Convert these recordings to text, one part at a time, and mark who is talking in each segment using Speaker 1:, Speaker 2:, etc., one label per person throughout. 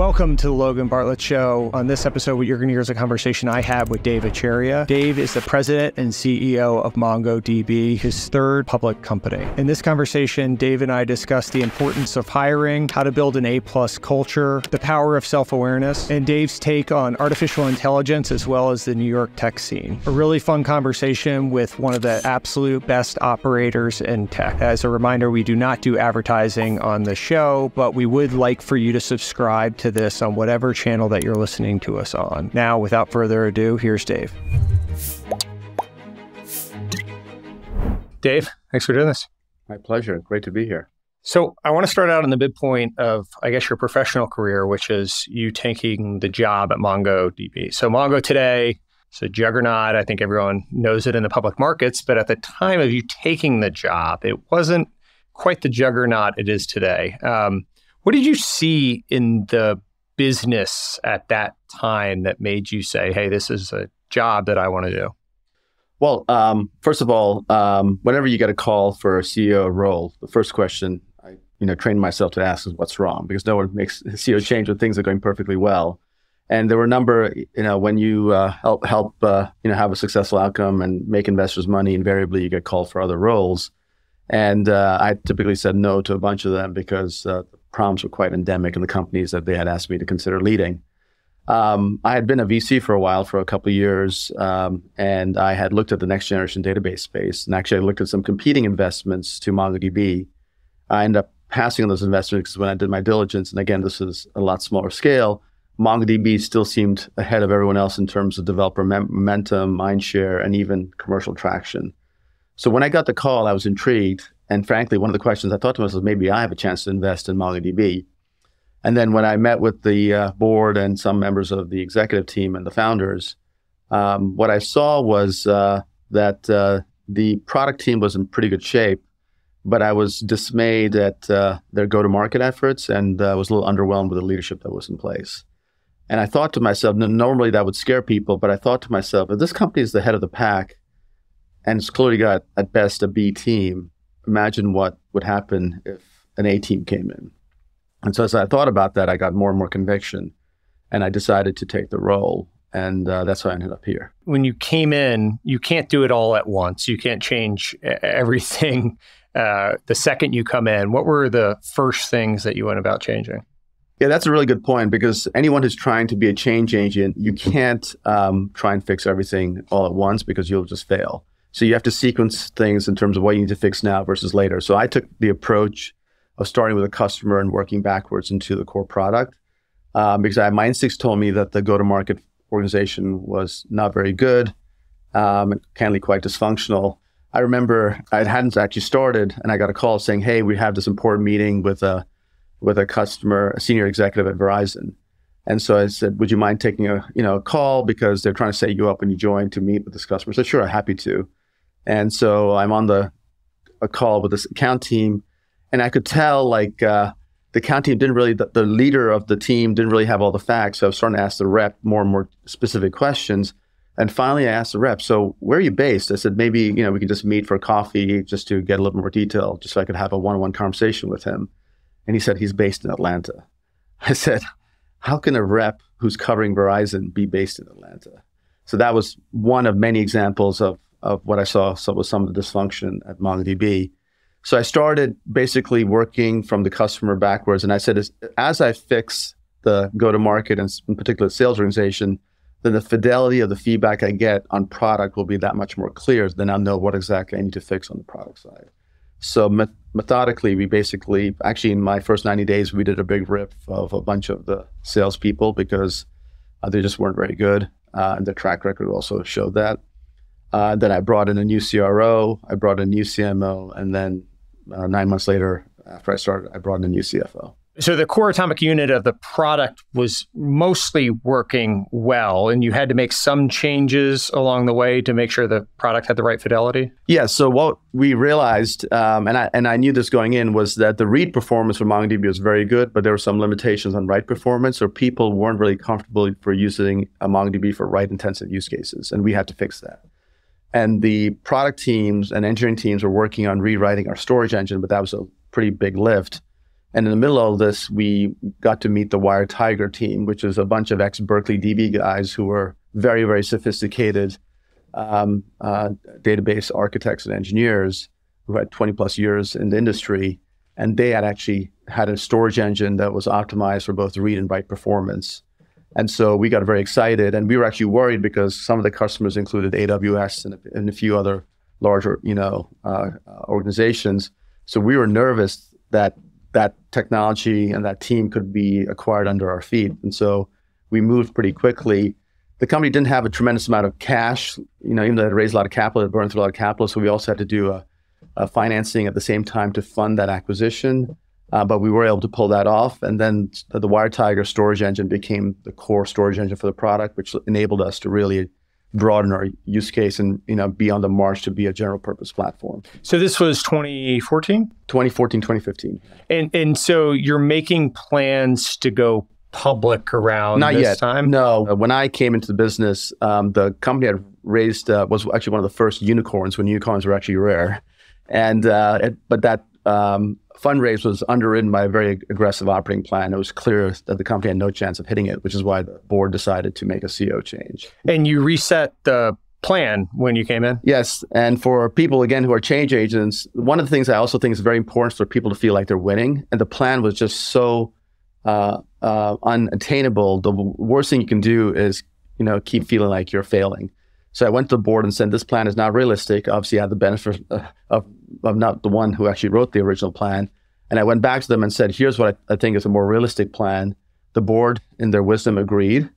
Speaker 1: Welcome to the Logan Bartlett Show. On this episode, what you're going to hear is a conversation I had with Dave Ittycheria. Dave is the president and CEO of MongoDB, his third public company. In this conversation, Dave and I discussed the importance of hiring, how to build an A plus culture, the power of self awareness, and Dave's take on artificial intelligence as well as the New York tech scene. A really fun conversation with one of the absolute best operators in tech. As a reminder, we do not do advertising on the show, but we would like for you to subscribe to this on whatever channel that you're listening to us on. Now, without further ado, here's Dave. Dave, thanks for doing this.
Speaker 2: My pleasure. Great to be here.
Speaker 1: So, I want to start out in the midpoint of, I guess, your professional career, which is you taking the job at MongoDB. So, Mongo today is a juggernaut. I think everyone knows it in the public markets, but at the time of you taking the job, it wasn't quite the juggernaut it is today. Um, what did you see in the business at that time that made you say, hey, this is a job that I want to do?
Speaker 2: Well, um, first of all, um, whenever you get a call for a CEO role, the first question I you know trained myself to ask is what's wrong because no one makes CEO change when things are going perfectly well. And there were a number, you know, when you uh, help help uh, you know have a successful outcome and make investors money, invariably you get called for other roles. And uh, I typically said no to a bunch of them because uh, problems were quite endemic in the companies that they had asked me to consider leading. Um, I had been a VC for a while, for a couple of years, um, and I had looked at the next generation database space. And actually, I looked at some competing investments to MongoDB. I ended up passing on those investments because when I did my diligence, and again, this is a lot smaller scale, MongoDB still seemed ahead of everyone else in terms of developer mem- momentum, mindshare, and even commercial traction. So when I got the call, I was intrigued and frankly, one of the questions I thought to myself, was maybe I have a chance to invest in MongoDB. And then when I met with the uh, board and some members of the executive team and the founders, um, what I saw was uh, that uh, the product team was in pretty good shape, but I was dismayed at uh, their go to market efforts and uh, was a little underwhelmed with the leadership that was in place. And I thought to myself, normally that would scare people, but I thought to myself, if this company is the head of the pack and it's clearly got at best a B team, imagine what would happen if an A team came in. And so as I thought about that, I got more and more conviction and I decided to take the role. And uh, that's how I ended up here.
Speaker 1: When you came in, you can't do it all at once. You can't change everything uh, the second you come in. What were the first things that you went about changing?
Speaker 2: Yeah, that's a really good point because anyone who's trying to be a change agent, you can't um, try and fix everything all at once because you'll just fail. So you have to sequence things in terms of what you need to fix now versus later. So I took the approach of starting with a customer and working backwards into the core product um, because I, my instincts told me that the go-to-market organization was not very good um, and candidly quite dysfunctional. I remember I hadn't actually started, and I got a call saying, "Hey, we have this important meeting with a with a customer, a senior executive at Verizon." And so I said, "Would you mind taking a you know a call because they're trying to set you up when you join to meet with this customer?" I said, "Sure, I'm happy to." And so I'm on the a call with this account team, and I could tell like uh, the account team didn't really, the, the, leader of the team didn't really have all the facts. So I was starting to ask the rep more and more specific questions. And finally, I asked the rep, "So where are you based?" I said, "Maybe you know we could just meet for coffee just to get a little more detail, just so I could have a one-on-one conversation with him." And he said he's based in Atlanta. I said, "How can a rep who's covering Verizon be based in Atlanta?" So that was one of many examples of of what I saw so was some of the dysfunction at MongoDB. So I started basically working from the customer backwards, and I said, as, as I fix the go-to-market and in particular sales organization, then the fidelity of the feedback I get on product will be that much more clear. Then I'll know what exactly I need to fix on the product side. So met- methodically, we basically, actually, in my first 90 days, we did a big rip of a bunch of the salespeople because uh, they just weren't very good, uh, and the track record also showed that. Uh, then I brought in a new CRO, I brought in a new CMO, and then uh, nine months later, after I started, I brought in a new CFO.
Speaker 1: So the core atomic unit of the product was mostly working well, and you had to make some changes along the way to make sure the product had the right fidelity.
Speaker 2: Yeah. So what we realized, um, and I and I knew this going in, was that the read performance for MongoDB was very good, but there were some limitations on write performance, or people weren't really comfortable for using a MongoDB for write intensive use cases, and we had to fix that. And the product teams and engineering teams were working on rewriting our storage engine, but that was a pretty big lift. And in the middle of this, we got to meet the WiredTiger team, which is a bunch of ex Berkeley DB guys who were very, very sophisticated um, uh, database architects and engineers who had 20 plus years in the industry. And they had actually had a storage engine that was optimized for both read and write performance. And so we got very excited, and we were actually worried because some of the customers included AWS and a, and a few other larger, you know, uh, organizations. So we were nervous that that technology and that team could be acquired under our feet. And so we moved pretty quickly. The company didn't have a tremendous amount of cash, you know, even though it raised a lot of capital, it burned through a lot of capital. So we also had to do a, a financing at the same time to fund that acquisition. Uh, but we were able to pull that off. And then the, the WiredTiger storage engine became the core storage engine for the product, which enabled us to really broaden our use case and you know be on the march to be a general purpose platform.
Speaker 1: So this was 2014?
Speaker 2: 2014, 2015.
Speaker 1: And and so you're making plans to go public around
Speaker 2: Not
Speaker 1: this
Speaker 2: yet.
Speaker 1: time?
Speaker 2: No. Uh, When I came into the business, um, the company had raised uh, was actually one of the first unicorns when unicorns were actually rare, and uh, it, but that um, fundraise was underwritten by a very aggressive operating plan. It was clear that the company had no chance of hitting it, which is why the board decided to make a CEO change.
Speaker 1: And you reset the plan when you came in?
Speaker 2: Yes, and for people again who are change agents, one of the things I also think is very important for people to feel like they're winning, and the plan was just so uh, uh, unattainable. The worst thing you can do is you know keep feeling like you're failing. So I went to the board and said, "This plan is not realistic." Obviously, I had the benefit uh, of of not the one who actually wrote the original plan, and I went back to them and said, "Here's what I, I think is a more realistic plan." The board, in their wisdom, agreed.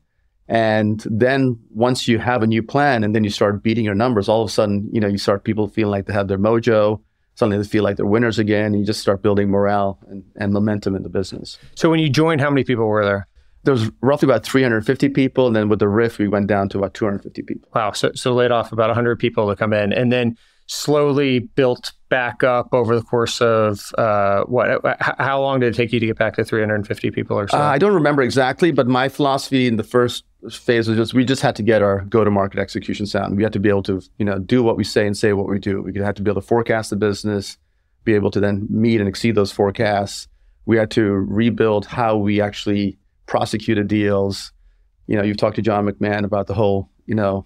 Speaker 2: And then once you have a new plan and then you start beating your numbers, all of a sudden, you know, you start people feeling like they have their mojo. Suddenly they feel like they're winners again. And you just start building morale and, and momentum in the business.
Speaker 1: So when you joined, how many people were there?
Speaker 2: There was roughly about 350 people. And then with the RIF, we went down to about 250 people.
Speaker 1: Wow. So, so laid off about 100 people to come in and then slowly built back up over the course of uh, what? How long did it take you to get back to 350 people or so?
Speaker 2: Uh, I don't remember exactly, but my philosophy in the first phase was just we just had to get our go-to-market execution sound. We had to be able to, you know, do what we say and say what we do. We had to be able to forecast the business, be able to then meet and exceed those forecasts. We had to rebuild how we actually prosecuted deals. You know, you've talked to John McMahon about the whole, you know,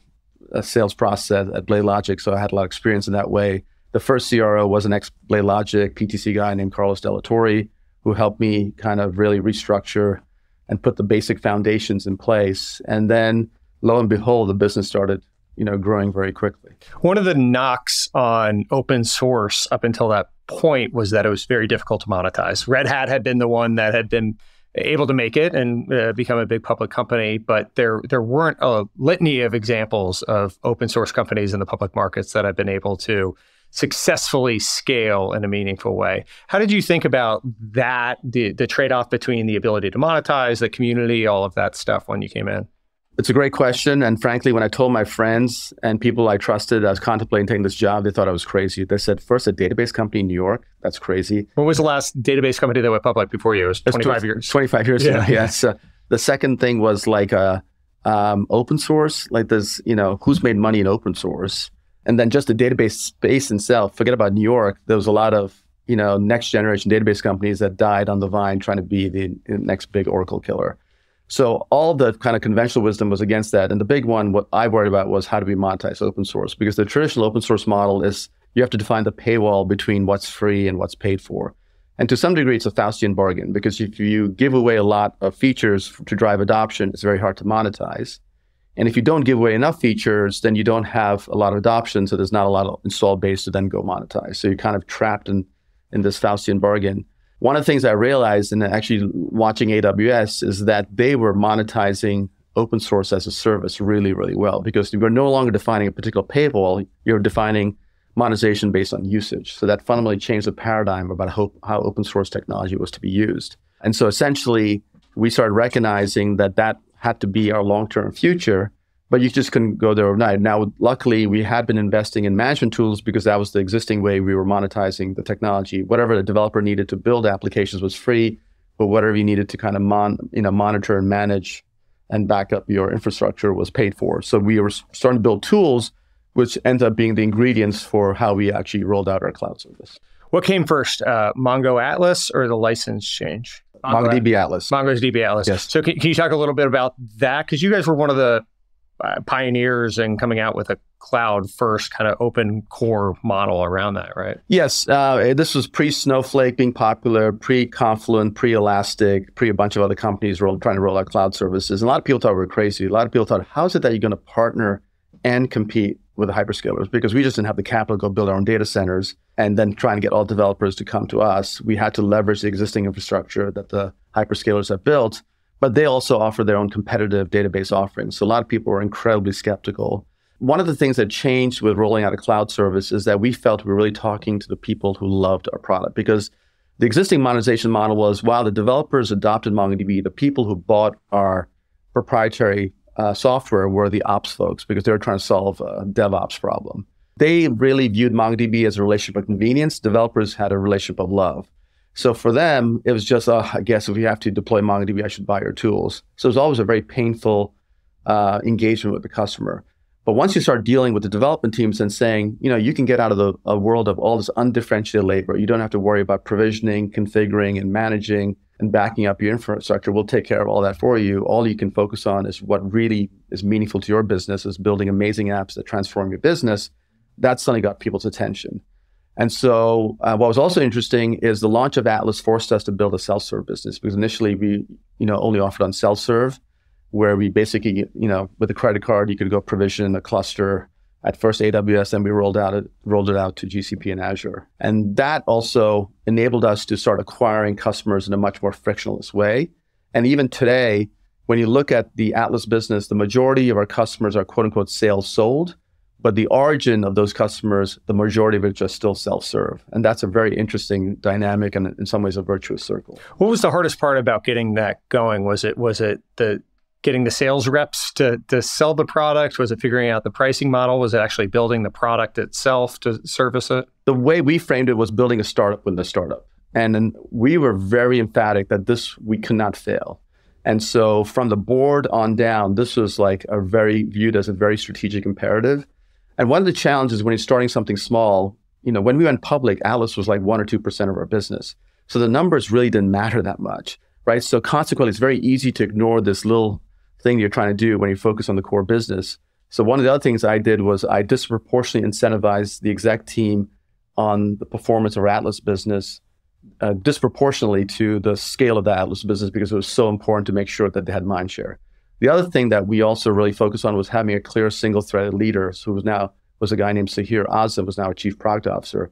Speaker 2: uh, sales process at BladeLogic, so I had a lot of experience in that way. The first CRO was an ex BladeLogic PTC guy named Carlos Delatorre, who helped me kind of really restructure and put the basic foundations in place. And then, lo and behold, the business started, you know, growing very quickly.
Speaker 1: One of the knocks on open source up until that point was that it was very difficult to monetize. Red Hat had been the one that had been able to make it and uh, become a big public company, but there there weren't a litany of examples of open source companies in the public markets that have been able to successfully scale in a meaningful way. How did you think about that, the, the trade off between the ability to monetize, the community, all of that stuff when you came in?
Speaker 2: It's a great question. And frankly, when I told my friends and people I trusted I was contemplating taking this job, they thought I was crazy. They said, first, a database company in New York? That's crazy.
Speaker 1: When was the last database company that went public before you? It was 25 years.
Speaker 2: 25 years
Speaker 1: Yeah.
Speaker 2: ago, yes. Uh, the second thing was like uh, um, open source. Like there's, you know, who's made money in open source? And then just the database space itself. Forget about New York. There was a lot of, you know, next generation database companies that died on the vine trying to be the next big Oracle killer. So all the kind of conventional wisdom was against that. And the big one, what I worried about was how do we monetize open source? Because the traditional open source model is you have to define the paywall between what's free and what's paid for. And to some degree, it's a Faustian bargain because if you give away a lot of features to drive adoption, it's very hard to monetize. And if you don't give away enough features, then you don't have a lot of adoption. So there's not a lot of install base to then go monetize. So you're kind of trapped in, in this Faustian bargain. One of the things I realized in actually watching AWS is that they were monetizing open source as a service really, really well because you're no longer defining a particular paywall, you're defining monetization based on usage. So that fundamentally changed the paradigm about how, how open source technology was to be used. And so essentially, we started recognizing that that had to be our long term future, but you just couldn't go there overnight. Now, luckily, we had been investing in management tools because that was the existing way we were monetizing the technology. Whatever the developer needed to build applications was free, but whatever you needed to kind of mon, you know, monitor and manage and back up your infrastructure was paid for. So we were starting to build tools which ended up being the ingredients for how we actually rolled out our cloud service.
Speaker 1: What came first, uh, Mongo Atlas or the license change?
Speaker 2: MongoDB Atlas.
Speaker 1: Mongo's DB Atlas.
Speaker 2: Yes.
Speaker 1: So can, can you talk a little bit about that? Because you guys were one of the uh, pioneers in coming out with a cloud first kind of open core model around that, right?
Speaker 2: Yes, uh, this was pre Snowflake being popular, pre Confluent, pre Elastic, pre a bunch of other companies roll, trying to roll out cloud services. And a lot of people thought we were crazy. A lot of people thought, how is it that you're going to partner and compete with the hyperscalers? Because we just didn't have the capital to go build our own data centers and then try and get all developers to come to us. We had to leverage the existing infrastructure that the hyperscalers have built, but they also offer their own competitive database offerings. So a lot of people were incredibly skeptical. One of the things that changed with rolling out a cloud service is that we felt we were really talking to the people who loved our product because the existing monetization model was while the developers adopted MongoDB, the people who bought our proprietary uh, software were the ops folks because they were trying to solve a DevOps problem. They really viewed MongoDB as a relationship of convenience. Developers had a relationship of love. So for them, it was just, oh, I guess if we have to deploy MongoDB, I should buy your tools. So it was always a very painful uh, engagement with the customer. But once you start dealing with the development teams and saying, you know, you can get out of the a world of all this undifferentiated labor. You don't have to worry about provisioning, configuring, and managing and backing up your infrastructure. We'll take care of all that for you. All you can focus on is what really is meaningful to your business, is building amazing apps that transform your business. That suddenly got people's attention. And so, uh, what was also interesting is the launch of Atlas forced us to build a self-serve business because initially we, you know, only offered on self-serve where we basically, you know, with a credit card, you could go provision a cluster at first AWS, then we rolled out it, rolled it out to GCP and Azure. And that also enabled us to start acquiring customers in a much more frictionless way. And even today, when you look at the Atlas business, the majority of our customers are quote unquote sales sold, but the origin of those customers, the majority of it just still self-serve. And that's a very interesting dynamic and in some ways a virtuous circle.
Speaker 1: What was the hardest part about getting that going? Was it was it the getting the sales reps to, to sell the product? Was it figuring out the pricing model? Was it actually building the product itself to service it?
Speaker 2: The way we framed it was building a startup within a startup. And then we were very emphatic that this we could not fail. And so from the board on down, this was like a very viewed as a very strategic imperative. And one of the challenges when you're starting something small, you know, when we went public, Atlas was like one or two percent of our business. So the numbers really didn't matter that much. Right. So consequently, it's very easy to ignore this little thing you're trying to do when you focus on the core business. So one of the other things I did was I disproportionately incentivized the exec team on the performance of our Atlas business uh, disproportionately to the scale of the Atlas business because it was so important to make sure that they had mind share. The other thing that we also really focused on was having a clear single-threaded leader who was now was a guy named Sahir Azam, was now a chief product officer.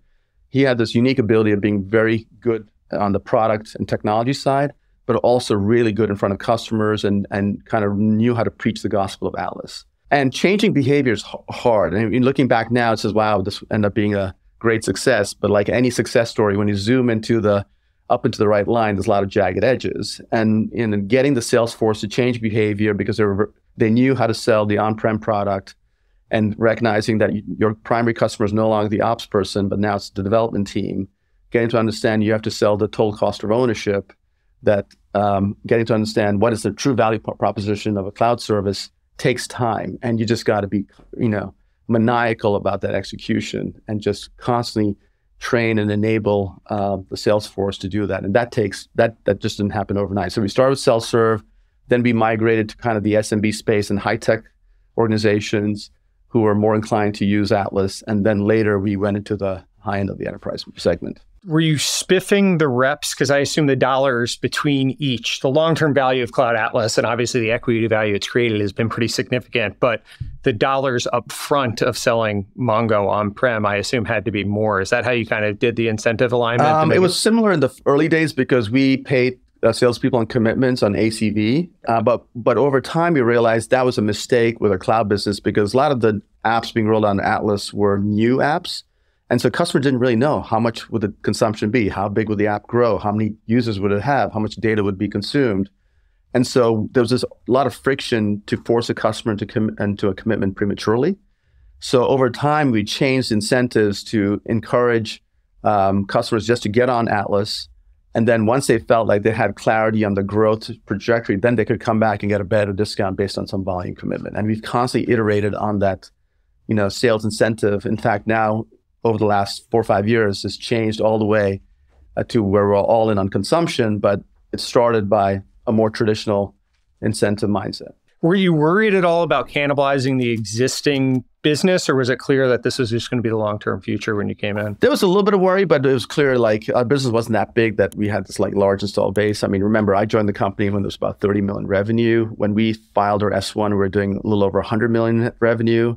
Speaker 2: He had this unique ability of being very good on the product and technology side, but also really good in front of customers and, and kind of knew how to preach the gospel of Atlas. And changing behavior is hard. And looking back now, it says, wow, this ended up being a great success. But like any success story, when you zoom into the up into the right line, there's a lot of jagged edges. And in getting the sales force to change behavior because they, were, they knew how to sell the on-prem product and recognizing that your primary customer is no longer the ops person, but now it's the development team, getting to understand you have to sell the total cost of ownership that um, getting to understand what is the true value proposition of a cloud service takes time, and you just got to be, you know, maniacal about that execution and just constantly train and enable uh, the sales force to do that. And that takes that that just didn't happen overnight. So we started with self serve, then we migrated to kind of the SMB space and high tech organizations who were more inclined to use Atlas, and then later we went into the high end of the enterprise segment
Speaker 1: were you spiffing the reps? Because I assume the dollars between each, the long term value of Cloud Atlas and obviously the equity value it's created has been pretty significant. But the dollars up front of selling Mongo on prem, I assume, had to be more. Is that how you kind of did the incentive alignment?
Speaker 2: Um, it was it- similar in the early days because we paid uh, salespeople on commitments on ACV. Uh, but but over time, we realized that was a mistake with our cloud business because a lot of the apps being rolled on Atlas were new apps. And so customers didn't really know how much would the consumption be, how big would the app grow, how many users would it have, how much data would be consumed. And so there was this a lot of friction to force a customer into a commitment prematurely. So over time, we changed incentives to encourage um, customers just to get on Atlas. And then once they felt like they had clarity on the growth trajectory, then they could come back and get a better discount based on some volume commitment. And we've constantly iterated on that, you know, sales incentive. In fact, now over the last four or five years has changed all the way uh, to where we're all in on consumption, but it started by a more traditional incentive mindset.
Speaker 1: Were you worried at all about cannibalizing the existing business, or was it clear that this was just going to be the long term future when you came in?
Speaker 2: There was a little bit of worry, but it was clear like our business wasn't that big that we had this like large install base. I mean, remember, I joined the company when there was about 30 million revenue. When we filed our S1, we were doing a little over 100 million revenue.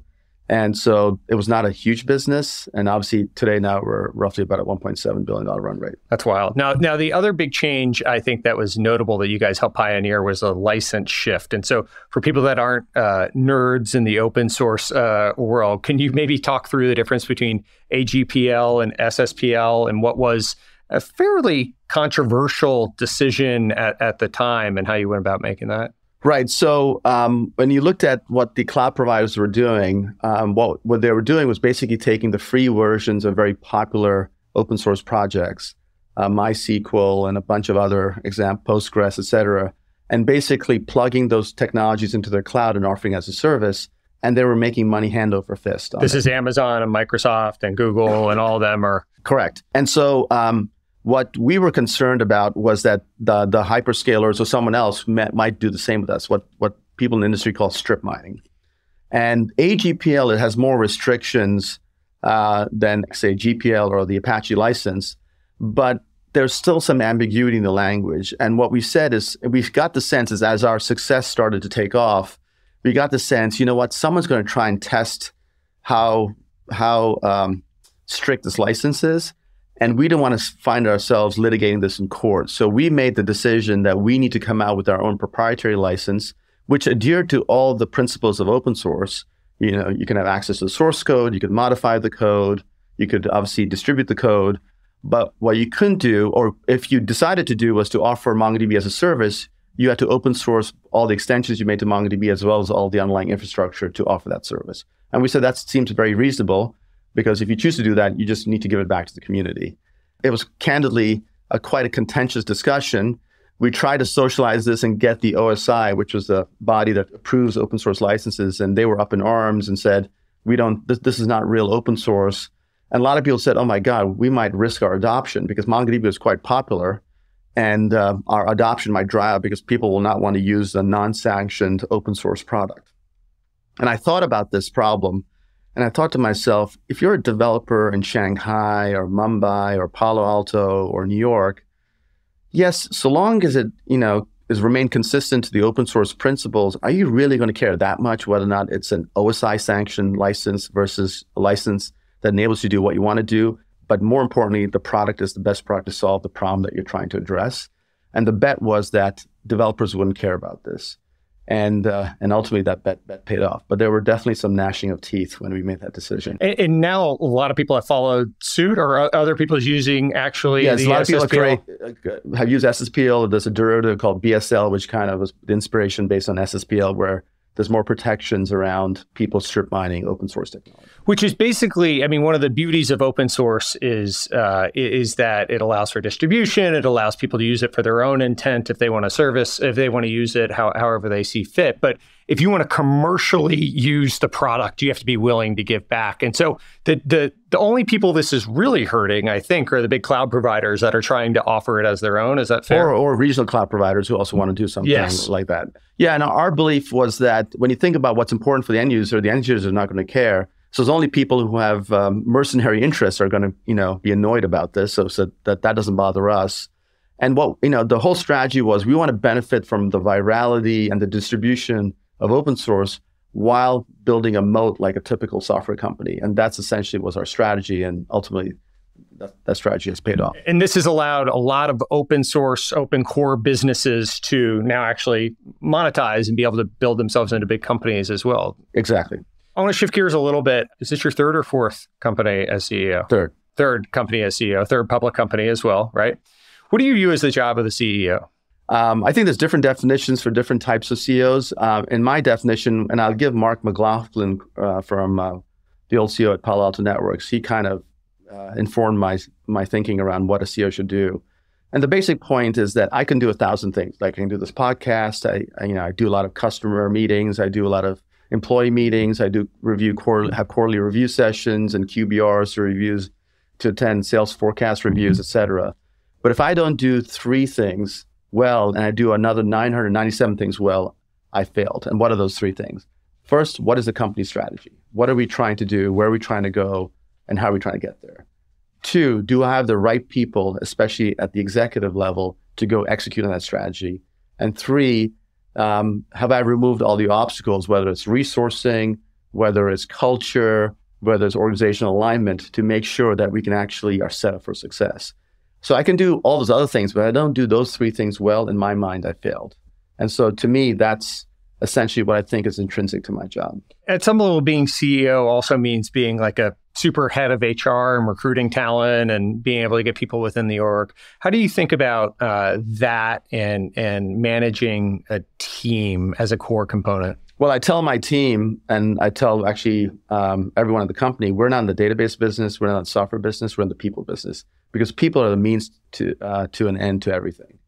Speaker 2: And so it was not a huge business. And obviously today now we're roughly about a $1.7 billion run rate.
Speaker 1: That's wild. Now, now the other big change I think that was notable that you guys helped pioneer was a license shift. And so for people that aren't uh, nerds in the open source uh, world, can you maybe talk through the difference between AGPL and SSPL and what was a fairly controversial decision at, at the time and how you went about making that?
Speaker 2: Right. So um, when you looked at what the cloud providers were doing, um, what, what they were doing was basically taking the free versions of very popular open source projects, uh, MySQL and a bunch of other example, Postgres, et cetera, and basically plugging those technologies into their cloud and offering as a service. And they were making money hand over fist.
Speaker 1: This
Speaker 2: it.
Speaker 1: is Amazon and Microsoft and Google and all of them are
Speaker 2: correct. And so um, what we were concerned about was that the the hyperscalers or someone else met, might do the same with us. What what people in the industry call strip mining, and AGPL it has more restrictions uh, than say GPL or the Apache license, but there's still some ambiguity in the language. And what we said is we've got the sense is as our success started to take off, we got the sense, you know what, someone's going to try and test how how um, strict this license is. And we didn't want to find ourselves litigating this in court. So we made the decision that we need to come out with our own proprietary license, which adhered to all the principles of open source. You know, you can have access to the source code, you could modify the code, you could obviously distribute the code. But what you couldn't do, or if you decided to do, was to offer MongoDB as a service, you had to open source all the extensions you made to MongoDB as well as all the underlying infrastructure to offer that service. And we said that seems very reasonable because if you choose to do that, you just need to give it back to the community. It was candidly a, quite a contentious discussion. We tried to socialize this and get the OSI, which was the body that approves open source licenses, and they were up in arms and said, "We don't. This, this is not real open source." And a lot of people said, "Oh my God, we might risk our adoption because MongoDB is quite popular, and uh, our adoption might dry up because people will not want to use a non-sanctioned open source product." And I thought about this problem and I thought to myself, if you're a developer in Shanghai or Mumbai or Palo Alto or New York, yes, so long as it, you know, is remain consistent to the open source principles, are you really going to care that much whether or not it's an OSI sanctioned license versus a license that enables you to do what you want to do? But more importantly, the product is the best product to solve the problem that you're trying to address. And the bet was that developers wouldn't care about this and uh, and ultimately that bet, bet paid off. But there were definitely some gnashing of teeth when we made that decision.
Speaker 1: And, and now a lot of people have followed suit, or other people is using actually.
Speaker 2: Yes,
Speaker 1: a
Speaker 2: lot
Speaker 1: SSPL.
Speaker 2: of people uh, have used SSPL. There's a derivative called BSL, which kind of was the inspiration based on SSPL, where there's more protections around people strip mining open source technology.
Speaker 1: Which is basically, I mean, one of the beauties of open source is uh, is that it allows for distribution. It allows people to use it for their own intent if they want to service, if they want to use it how, however they see fit. But if you want to commercially use the product, you have to be willing to give back. And so the the the only people this is really hurting, I think, are the big cloud providers that are trying to offer it as their own. Is that fair?
Speaker 2: Or, or regional cloud providers who also want to do something yes. like that. Yeah, and our belief was that when you think about what's important for the end user, the end user is not going to care. So it's only people who have um, mercenary interests are going to, you know, be annoyed about this. So, so that that doesn't bother us. And what you know, the whole strategy was we want to benefit from the virality and the distribution of open source while building a moat like a typical software company. And that's essentially was our strategy. And ultimately, that, that, strategy has paid off.
Speaker 1: And this has allowed a lot of open source, open core businesses to now actually monetize and be able to build themselves into big companies as well.
Speaker 2: Exactly.
Speaker 1: I want to shift gears a little bit. Is this your third or fourth company as CEO?
Speaker 2: Third.
Speaker 1: Third company as CEO, third public company as well, right? What do you view as the job of the CEO?
Speaker 2: Um, I think there's different definitions for different types of CEOs. Uh, in my definition, and I'll give Mark McLaughlin uh, from uh, the old CEO at Palo Alto Networks, he kind of uh, informed my my thinking around what a CEO should do. And the basic point is that I can do a thousand things. Like I can do this podcast. I, I, you know I do a lot of customer meetings. I do a lot of employee meetings. I do review quarterly, have quarterly review sessions and QBRs to reviews to attend sales forecast reviews, et cetera. But if I don't do three things well and I do another 997 things well, I failed. And what are those three things? First, what is the company strategy? What are we trying to do? Where are we trying to go? And how are we trying to get there? Two, do I have the right people, especially at the executive level, to go execute on that strategy? And three, um, have I removed all the obstacles, whether it's resourcing, whether it's culture, whether it's organizational alignment, to make sure that we can actually are set up for success? So I can do all those other things, but I don't do those three things well. In my mind, I failed. And so to me, that's essentially what I think is intrinsic to my job.
Speaker 1: At some level, being CEO also means being like a super head of HR and recruiting talent and being able to get people within the org. How do you think about uh, that and and managing a team as a core component?
Speaker 2: Well, I tell my team, and I tell actually um, everyone in the company, we're not in the database business, we're not in the software business, we're in the people business because people are the means to uh, to an end to everything.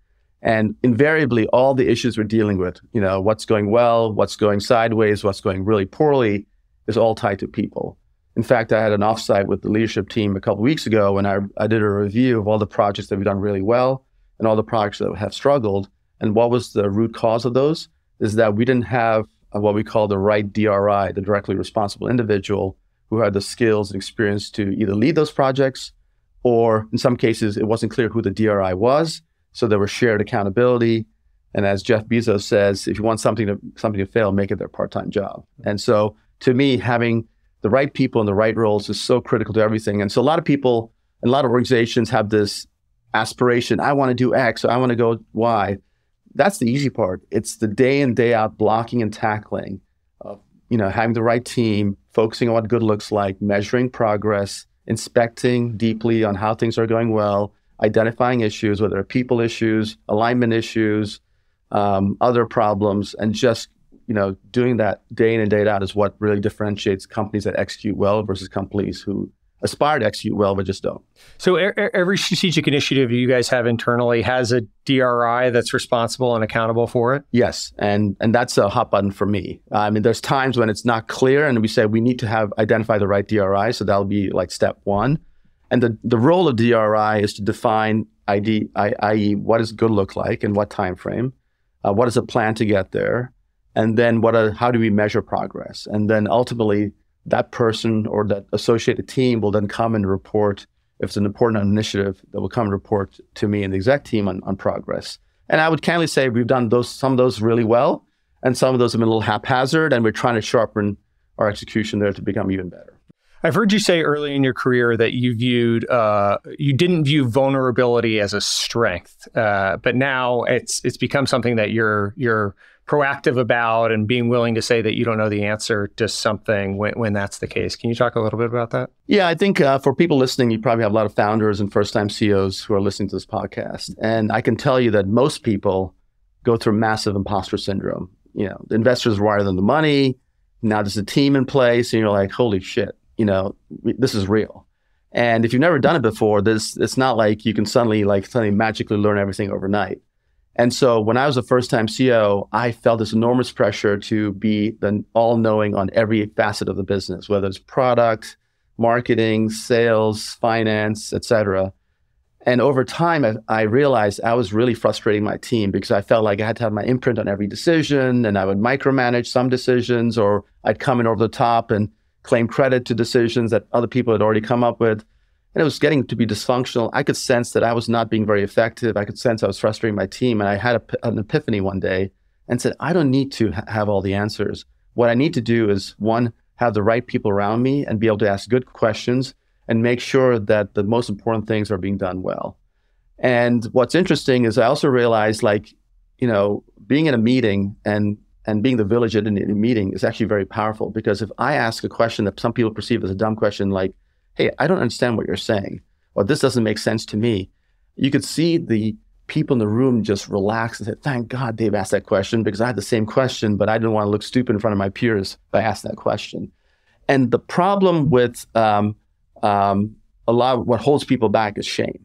Speaker 2: And invariably, all the issues we're dealing with, you know, what's going well, what's going sideways, what's going really poorly, is all tied to people. In fact, I had an offsite with the leadership team a couple weeks ago, and I, I did a review of all the projects that we've done really well and all the projects that have struggled. And what was the root cause of those? Is that we didn't have what we call the right DRI, the directly responsible individual, who had the skills and experience to either lead those projects, or in some cases, it wasn't clear who the DRI was so there was shared accountability. And as Jeff Bezos says, if you want something to something to fail, make it their part-time job. And so to me, having the right people in the right roles is so critical to everything. And so a lot of people and a lot of organizations have this aspiration. I want to do X, or I want to go Y. That's the easy part. It's the day in, day out blocking and tackling of, you know, having the right team, focusing on what good looks like, measuring progress, inspecting deeply on how things are going well, identifying issues, whether people issues, alignment issues, um, other problems, and just you know doing that day in and day out is what really differentiates companies that execute well versus companies who aspire to execute well but just don't.
Speaker 1: So every strategic initiative you guys have internally has a DRI that's responsible and accountable for it.
Speaker 2: Yes, and and that's a hot button for me. I mean, there's times when it's not clear, and we say we need to have identify the right DRI. So that'll be like step one. And the, the role of DRI is to define ID, i.e., what does good look like and what time frame, uh, what is a plan to get there, and then what are, how do we measure progress? And then ultimately, that person or that associated team will then come and report if it's an important initiative that will come and report to me and the exec team on, on progress. And I would candidly say we've done those some of those really well, and some of those have been a little haphazard, and we're trying to sharpen our execution there to become even better.
Speaker 1: I've heard you say early in your career that you viewed uh, you didn't view vulnerability as a strength, uh, but now it's it's become something that you're you're proactive about and being willing to say that you don't know the answer to something when, when that's the case. Can you talk a little bit about that?
Speaker 2: Yeah, I think uh, for people listening, you probably have a lot of founders and first time CEOs who are listening to this podcast, and I can tell you that most people go through massive imposter syndrome. You know, the investors wire them the money. Now there's a team in place, and you're like, holy shit you know, this is real. And if you've never done it before, this it's not like you can suddenly like suddenly magically learn everything overnight. And so when I was a first time CEO, I felt this enormous pressure to be the all knowing on every facet of the business, whether it's product, marketing, sales, finance, etc. And over time, I, I, realized I was really frustrating my team because I felt like I had to have my imprint on every decision and I would micromanage some decisions or I'd come in over the top and claim credit to decisions that other people had already come up with. And it was getting to be dysfunctional. I could sense that I was not being very effective. I could sense I was frustrating my team. And I had a, an epiphany one day and said, I don't need to ha- have all the answers. What I need to do is one, have the right people around me and be able to ask good questions and make sure that the most important things are being done well. And what's interesting is I also realized like, you know, being in a meeting and and being the village in a meeting is actually very powerful because if I ask a question that some people perceive as a dumb question, like, hey, I don't understand what you're saying, or this doesn't make sense to me, you could see the people in the room just relax and say, thank God Dave asked that question because I had the same question, but I didn't want to look stupid in front of my peers by asking that question. And the problem with um, um, a lot of what holds people back is shame.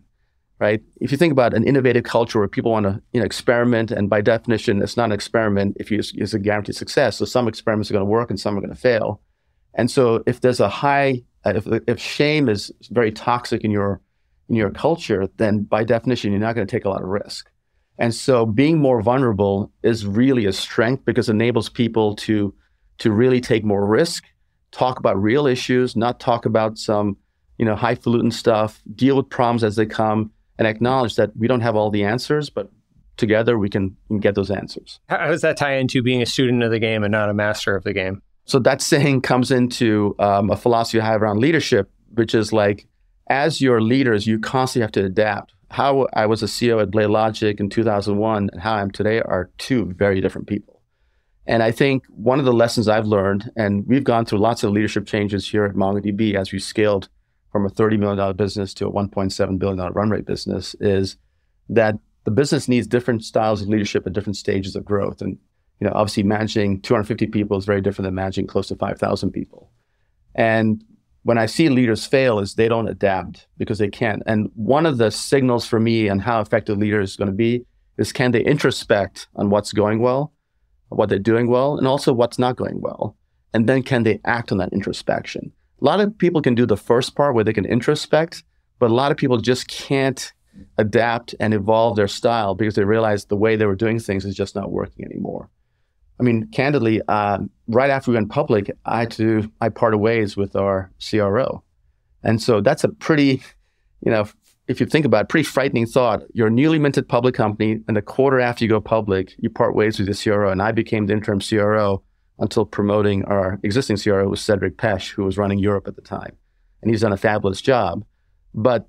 Speaker 2: right? If you think about an innovative culture where people want to you know, experiment, and by definition, it's not an experiment if you, it's a guaranteed success. So some experiments are going to work and some are going to fail. And so if there's a high, Uh, if, if shame is very toxic in your in your culture, then by definition, you're not going to take a lot of risk. And so being more vulnerable is really a strength because it enables people to to really take more risk, talk about real issues, not talk about some, you know, highfalutin stuff, deal with problems as they come, and acknowledge that we don't have all the answers, but together we can, can get those answers.
Speaker 1: How does that tie into being a student of the game and not a master of the game?
Speaker 2: So that saying comes into um, a philosophy I have around leadership, which is like, as your leaders, you constantly have to adapt. How I was a CEO at BladeLogic in 2001 and how I am today are two very different people. And I think one of the lessons I've learned, and we've gone through lots of leadership changes here at MongoDB as we scaled from a $30 million business to a $1.7 billion run rate business is that the business needs different styles of leadership at different stages of growth. And, you know, obviously managing 250 people is very different than managing close to 5,000 people. And when I see leaders fail is they don't adapt because they can't. And one of the signals for me on how effective leader is going to be is can they introspect on what's going well, what they're doing well, and also what's not going well. And then can they act on that introspection? A lot of people can do the first part where they can introspect, but a lot of people just can't adapt and evolve their style because they realize the way they were doing things is just not working anymore. I mean, candidly, uh, right after we went public, I had to I parted ways with our CRO, and so that's a pretty, you know, if you think about it, pretty frightening thought. You're a newly minted public company, and a quarter after you go public, you part ways with the CRO, and I became the interim CRO until promoting our existing CRO was Cedric Pech, who was running Europe at the time. And he's done a fabulous job. But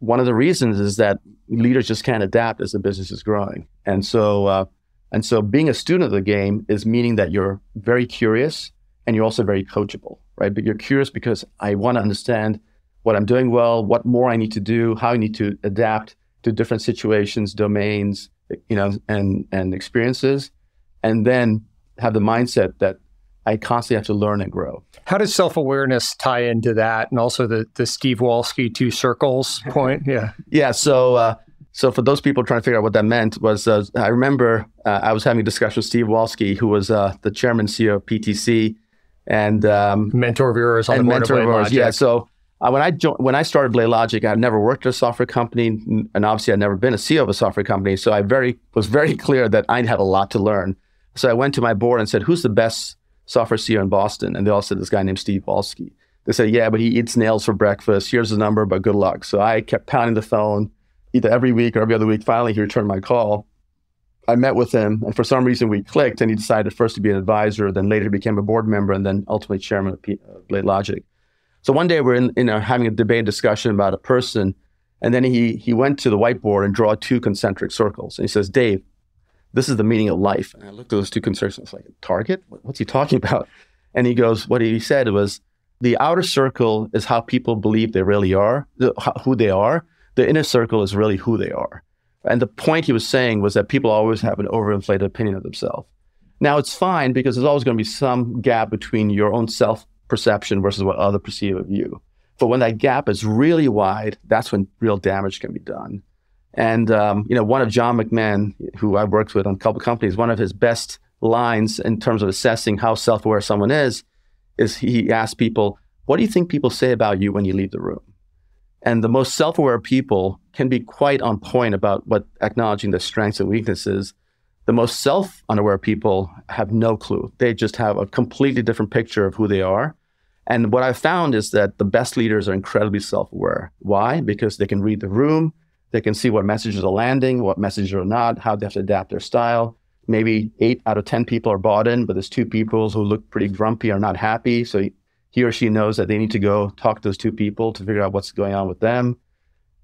Speaker 2: one of the reasons is that leaders just can't adapt as the business is growing. And so, uh, and so being a student of the game is meaning that you're very curious and you're also very coachable, right? But you're curious because I want to understand what I'm doing well, what more I need to do, how I need to adapt to different situations, domains, you know, and and experiences. And then have the mindset that I constantly have to learn and grow.
Speaker 1: How does self awareness tie into that, and also the the Steve Walske two circles point? Yeah,
Speaker 2: yeah. So, uh, so for those people trying to figure out what that meant, was uh, I remember uh, I was having a discussion with Steve Walske, who was uh, the chairman CEO of PTC, and um,
Speaker 1: mentor of yours on the board mentor of yours.
Speaker 2: Yeah. So uh, when I joined, when I started BladeLogic, I had never worked at a software company, and obviously I'd never been a CEO of a software company. So I very was very clear that I had a lot to learn. So I went to my board and said, "Who's the best software CEO in Boston?" And they all said this guy named Steve Walske. They said, "Yeah, but he eats nails for breakfast. Here's the number, but good luck." So I kept pounding the phone either every week or every other week. Finally, he returned my call. I met with him, and for some reason we clicked, and he decided first to be an advisor, then later became a board member, and then ultimately chairman of P- uh, BladeLogic. So one day we're in, you know, having a debate and discussion about a person, and then he he went to the whiteboard and draw two concentric circles, and he says, "Dave, this is the meaning of life. And I looked at those two concentric was like, Target? What's he talking about? And he goes, what he said was, the outer circle is how people believe they really are, who they are. The inner circle is really who they are. And the point he was saying was that people always have an overinflated opinion of themselves. Now it's fine because there's always going to be some gap between your own self perception versus what others perceive of you. But when that gap is really wide, that's when real damage can be done. And um, you know, one of John McMahon, who I've worked with on a couple companies, one of his best lines in terms of assessing how self-aware someone is, is he asks people, "What do you think people say about you when you leave the room?" And the most self-aware people can be quite on point about what acknowledging their strengths and weaknesses. The most self-unaware people have no clue. They just have a completely different picture of who they are. And what I've found is that the best leaders are incredibly self-aware. Why? Because they can read the room they can see what messages are landing, what messages are not, how they have to adapt their style. Maybe eight out of 10 people are bought in, but there's two people who look pretty grumpy or not happy. So he or she knows that they need to go talk to those two people to figure out what's going on with them.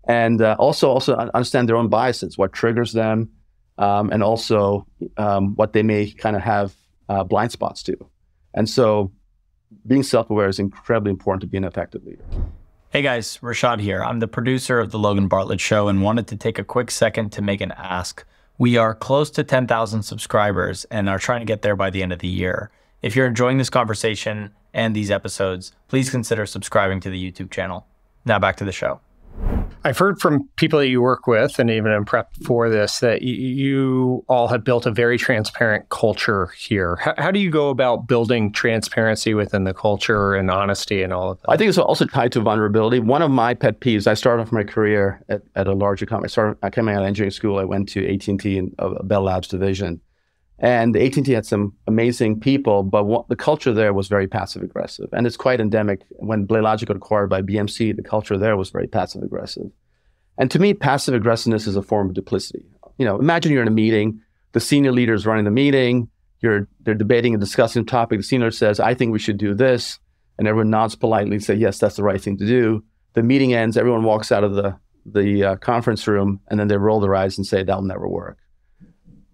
Speaker 2: And uh, also, also understand their own biases, what triggers them, um, and also um, what they may kind of have uh, blind spots to. And so being self aware is incredibly important to be an effective leader.
Speaker 3: Hey guys, Rashad here. I'm the producer of The Logan Bartlett Show and wanted to take a quick second to make an ask. We are close to 10,000 subscribers and are trying to get there by the end of the year. If you're enjoying this conversation and these episodes, please consider subscribing to the YouTube channel. Now back to the show.
Speaker 1: I've heard from people that you work with, and even in prep for this, that you all have built a very transparent culture here. How, how, do you go about building transparency within the culture and honesty and all of that?
Speaker 2: I think it's also tied to vulnerability. One of my pet peeves. I started off my career at, at a larger company. I, started, I came out of engineering school. I went to AT&T and uh, Bell Labs division, and AT&T had some amazing people, but what, the culture there was very passive aggressive, and it's quite endemic. When BladeLogic got acquired by BMC, the culture there was very passive aggressive. And to me, passive aggressiveness is a form of duplicity. You know, imagine you're in a meeting, the senior leader is running the meeting, you're they're debating and discussing a topic. The senior says, "I think we should do this," and everyone nods politely and say, "Yes, that's the right thing to do." The meeting ends, everyone walks out of the the uh, conference room, and then they roll their eyes and say, "That'll never work."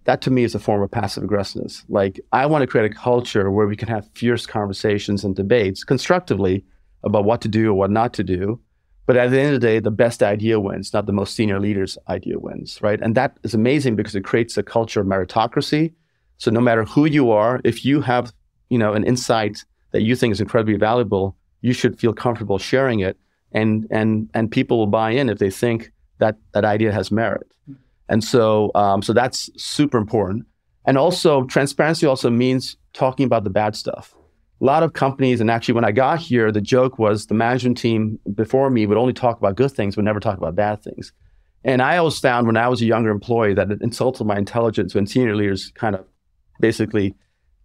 Speaker 2: That to me is a form of passive aggressiveness. Like I want to create a culture where we can have fierce conversations and debates constructively about what to do or what not to do, but at the end of the day, the best idea wins, not the most senior leader's idea wins, right? And that is amazing because it creates a culture of meritocracy. So no matter who you are, if you have, you know, an insight that you think is incredibly valuable, you should feel comfortable sharing it. And and and people will buy in if they think that that idea has merit. And so um, so that's super important. And also transparency also means talking about the bad stuff a lot of companies, and actually when I got here, the joke was the management team before me would only talk about good things, would never talk about bad things. And I always found when I was a younger employee that it insulted my intelligence when senior leaders kind of basically,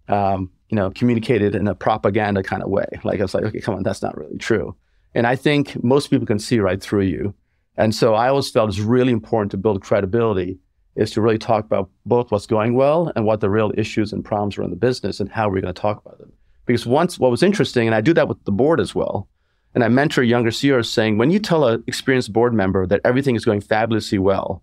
Speaker 2: um, you know, communicated in a propaganda kind of way. Like I was like, okay, come on, that's not really true. And I think most people can see right through you. And so I always felt it's really important to build credibility is to really talk about both what's going well and what the real issues and problems are in the business and how we're going to talk about them. Because once, what was interesting, and I do that with the board as well, and I mentor younger CEOs saying, when you tell an experienced board member that everything is going fabulously well,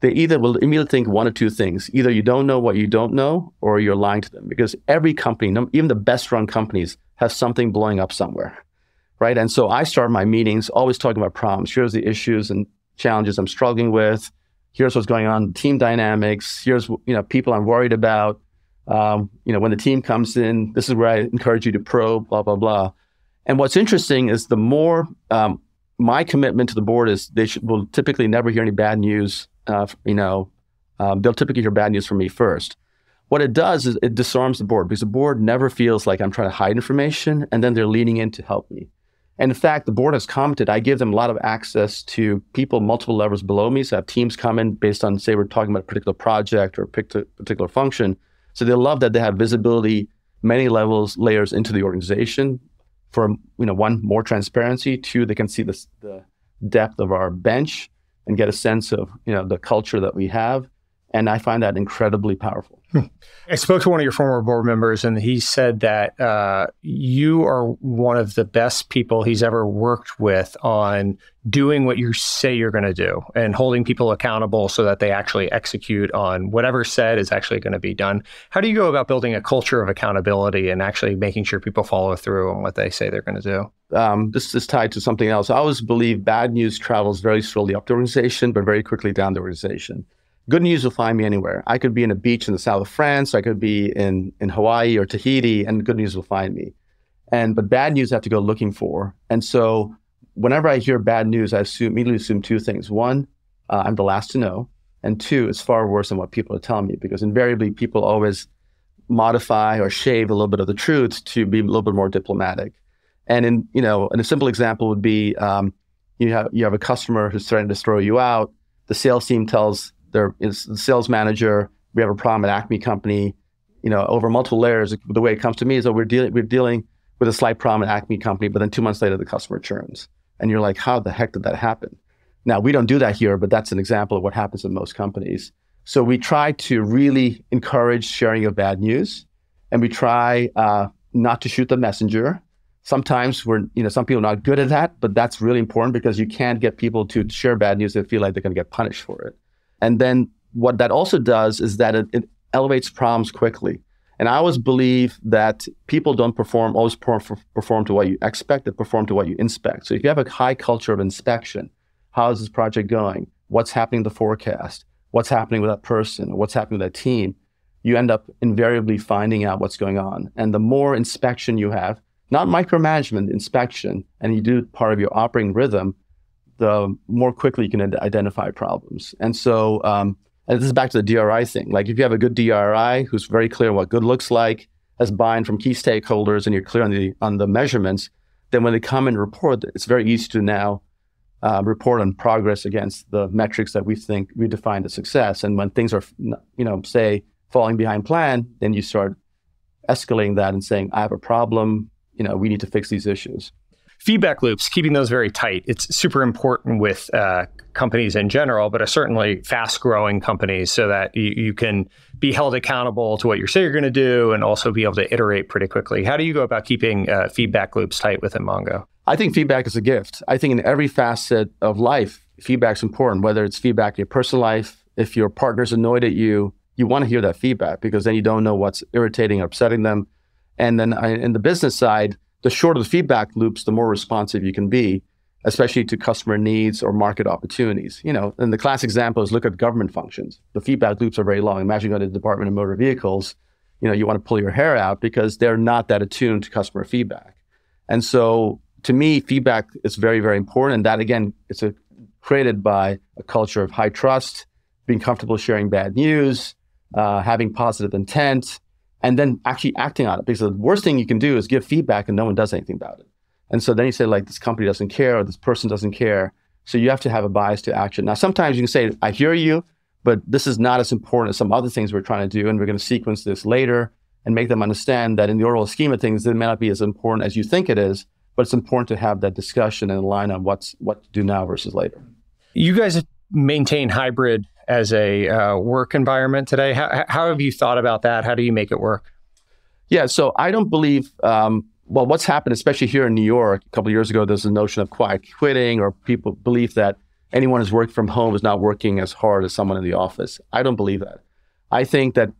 Speaker 2: they either will immediately think one of two things. Either you don't know what you don't know, or you're lying to them. Because every company, even the best run companies, have something blowing up somewhere. Right. And so I start my meetings always talking about problems. Here's the issues and challenges I'm struggling with. Here's what's going on, team dynamics. Here's you know people I'm worried about. Um, you know, when the team comes in, this is where I encourage you to probe, blah, blah, blah. And what's interesting is the more um, my commitment to the board is they should, will typically never hear any bad news. Uh, you know, um, they'll typically hear bad news from me first. What it does is it disarms the board because the board never feels like I'm trying to hide information and then they're leaning in to help me. And in fact, the board has commented, I give them a lot of access to people multiple levels below me. So I have teams come in based on, say, we're talking about a particular project or a particular function. So they love that they have visibility many levels, layers into the organization. For you know, one more transparency. Two, they can see the, the depth of our bench and get a sense of you know the culture that we have. And I find that incredibly powerful.
Speaker 1: Hmm. I spoke to one of your former board members, and he said that uh, you are one of the best people he's ever worked with on doing what you say you're going to do and holding people accountable so that they actually execute on whatever said is actually going to be done. How do you go about building a culture of accountability and actually making sure people follow through on what they say they're going to
Speaker 2: do? Um, this is tied to something else. I always believe bad news travels very slowly up the organization, but very quickly down the organization. Good news will find me anywhere. I could be in a beach in the south of France. I could be in, in Hawaii or Tahiti, and good news will find me. And but bad news I have to go looking for. And so whenever I hear bad news, I assume, immediately assume two things. One, uh, I'm the last to know, and two, it's far worse than what people are telling me because invariably people always modify or shave a little bit of the truth to be a little bit more diplomatic. And in you know, and a simple example would be um, you have you have a customer who's threatening to throw you out. The sales team tells there is the sales manager. We have a problem at Acme Company. You know, over multiple layers. The way it comes to me is that we're dealing we're dealing with a slight problem at Acme Company, but then two months later the customer churns, and you're like, how the heck did that happen? Now we don't do that here, but that's an example of what happens in most companies. So we try to really encourage sharing of bad news, and we try uh, not to shoot the messenger. Sometimes we're, you know, some people are not good at that, but that's really important because you can't get people to share bad news. They feel like they're going to get punished for it. And then what that also does is that it, it elevates problems quickly. And I always believe that people don't perform always perform, perform to what you expect, they perform to what you inspect. So if you have a high culture of inspection, how is this project going? What's happening in the forecast? What's happening with that person? What's happening with that team? You end up invariably finding out what's going on. And the more inspection you have, not micromanagement, inspection, and you do part of your operating rhythm, the more quickly you can identify problems. And so, um, and this is back to the DRI thing. Like if you have a good DRI who's very clear what good looks like, has buy-in from key stakeholders, and you're clear on the on the measurements, then when they come and report, it's very easy to now uh, report on progress against the metrics that we think we define as success. And when things are, you know, say falling behind plan, then you start escalating that and saying, I have a problem. You know, we need to fix these issues.
Speaker 1: Feedback loops, keeping those very tight. It's super important with uh, companies in general, but certainly fast growing companies so that you, you, can be held accountable to what you say you're going to do and also be able to iterate pretty quickly. How do you go about keeping uh, feedback loops tight within Mongo?
Speaker 2: I think feedback is a gift. I think in every facet of life, feedback's important, whether it's feedback in your personal life, if your partner's annoyed at you, you want to hear that feedback because then you don't know what's irritating or upsetting them. And then in the business side, the shorter the feedback loops, the more responsive you can be, especially to customer needs or market opportunities. You know, and the classic example is look at government functions. The feedback loops are very long. Imagine going to the Department of Motor Vehicles. You know, you want to pull your hair out because they're not that attuned to customer feedback. And so, to me, feedback is very, very important. And that again, it's a, created by a culture of high trust, being comfortable sharing bad news, uh, having positive intent, and then actually acting on it. Because the worst thing you can do is give feedback and no one does anything about it. And so then you say, like, this company doesn't care or this person doesn't care. So you have to have a bias to action. Now, sometimes you can say, I hear you, but this is not as important as some other things we're trying to do. And we're going to sequence this later and make them understand that in the overall scheme of things, it may not be as important as you think it is, but it's important to have that discussion and align on what's what to do now versus later.
Speaker 1: You guys maintain hybrid as a uh, work environment today. How, how, have you thought about that? How do you make it work?
Speaker 2: Yeah, so I don't believe, um, well, what's happened, especially here in New York, a couple years ago, there's a notion of quiet quitting, or people believe that anyone who's working from home is not working as hard as someone in the office. I don't believe that. I think that,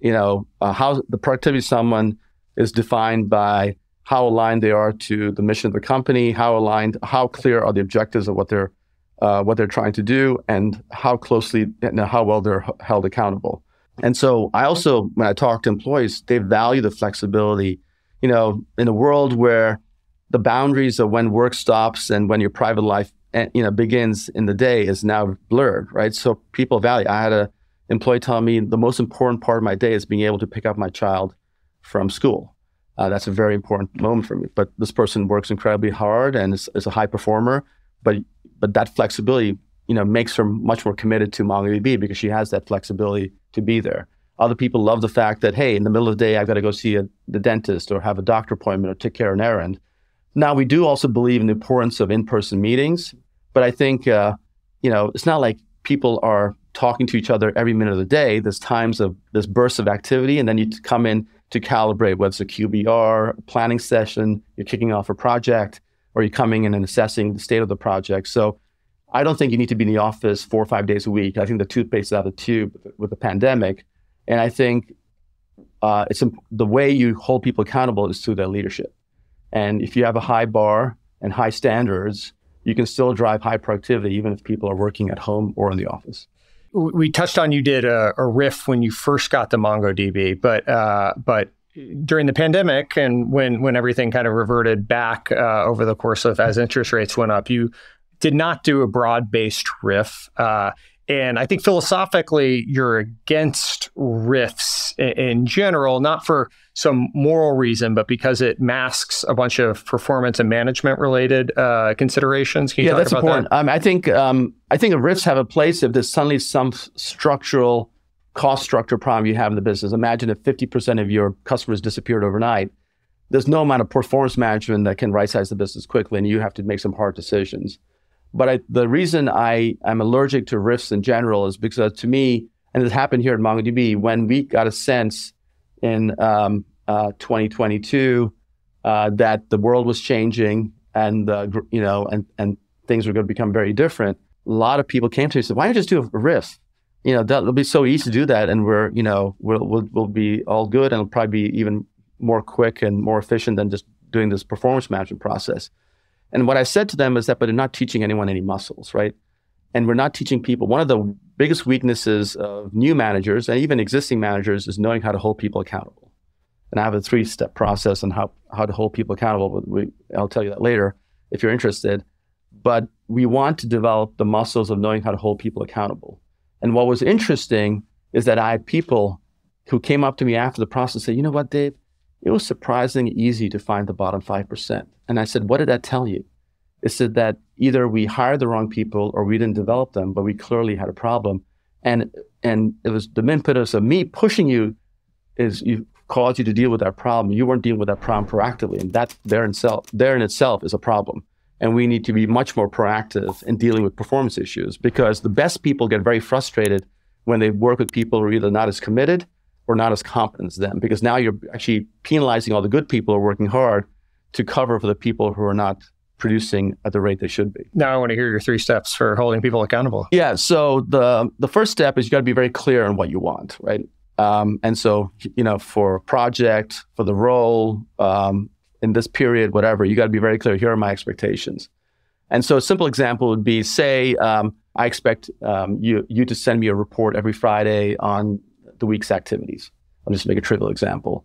Speaker 2: you know, uh, how the productivity of someone is defined by how aligned they are to the mission of the company, how aligned, how clear are the objectives of what they're uh, what they're trying to do and how closely and how well they're held accountable. And so I also, when I talk to employees, they value the flexibility. You know, in a world where the boundaries of when work stops and when your private life, eh, you know, begins in the day is now blurred, right? So people value. I had a employee tell me the most important part of my day is being able to pick up my child from school. Uh, that's a very important moment for me. But this person works incredibly hard and is, is a high performer. But but that flexibility, you know, makes her much more committed to MongoDB because she has that flexibility to be there. Other people love the fact that, hey, in the middle of the day, I've got to go see a, the dentist or have a doctor appointment or take care of an errand. Now, we do also believe in the importance of in-person meetings, but I think, uh, you know, it's not like people are talking to each other every minute of the day. There's times of this burst of activity, and then you come in to calibrate whether it's a QBR, a planning session, you're kicking off a project or you're coming in and assessing the state of the project. So I don't think you need to be in the office four or five days a week. I think the toothpaste is out of the tube with the pandemic. And I think uh, it's imp- the way you hold people accountable is through their leadership. And if you have a high bar and high standards, you can still drive high productivity even if people are working at home or in the office.
Speaker 1: We touched on you did a, a RIF when you first got to MongoDB, but uh, but during the pandemic and when when everything kind of reverted back uh, over the course of as interest rates went up, you did not do a broad based RIF. Uh, and I think philosophically, you're against RIFs in, in, general, not for some moral reason, but because it masks a bunch of performance and management related uh, considerations.
Speaker 2: yeah, that's important. That? Um, I think um, I think RIFs have a place if there's suddenly some structural cost structure problem you have in the business. Imagine if 50% of your customers disappeared overnight. There's no amount of performance management that can right size the business quickly, and you have to make some hard decisions. But I, the reason I am allergic to RIFs in general is because uh, to me, and it happened here at MongoDB, when we got a sense in um, uh, 2022 uh, that the world was changing and uh, you know and and things were going to become very different, a lot of people came to me and said, "Why don't you just do a RIF?" You know, that'll be so easy to do that, and we're, you know, we'll, we'll, we'll be all good, and it'll probably be even more quick and more efficient than just doing this performance management process. And what I said to them is that, but they're not teaching anyone any muscles, right? And we're not teaching people. One of the biggest weaknesses of new managers and even existing managers is knowing how to hold people accountable. And I have a three-step process on how how to hold people accountable. But we, I'll tell you that later if you're interested. But we want to develop the muscles of knowing how to hold people accountable. And what was interesting is that I had people who came up to me after the process and said, you know what, Dev? It was surprisingly easy to find the bottom 5%. And I said, what did that tell you? It said that either we hired the wrong people or we didn't develop them, but we clearly had a problem. And and it was the impetus of me pushing you is you caused you to deal with that problem. You weren't dealing with that problem proactively. And that there in itself there in itself is a problem. And we need to be much more proactive in dealing with performance issues because the best people get very frustrated when they work with people who are either not as committed or not as competent as them because now you're actually penalizing all the good people who are working hard to cover for the people who are not producing at the rate they should be.
Speaker 1: Now I want to hear your three steps for holding people accountable.
Speaker 2: Yeah. So the the first step is you got to be very clear on what you want, right? Um, and so you know, for project, for the role, um, in this period, whatever, you got to be very clear. Here are my expectations. And so a simple example would be, say, um, I expect um, you you to send me a report every Friday on the week's activities. I'll just make a trivial example.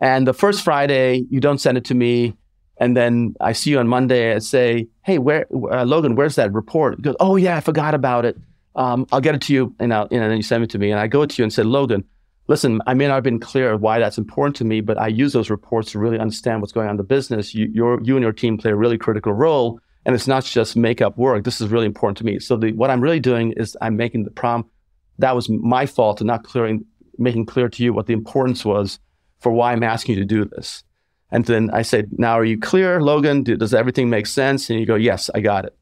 Speaker 2: And the first Friday, you don't send it to me, and then I see you on Monday. and say, "Hey, where, uh, Logan? Where's that report?" He goes, "Oh yeah, I forgot about it. Um, I'll get it to you." And, I'll, and then you send it to me, and I go to you and say, "Logan, listen, I may not have been clear why that's important to me, but I use those reports to really understand what's going on in the business. You, you and your team play a really critical role, and it's not just make up work. This is really important to me. So the, what I'm really doing is I'm making the prom. That was my fault in not clearing, making clear to you what the importance was for why I'm asking you to do this. And then I said, now are you clear, Logan? Do, does everything make sense? And you go, yes, I got it.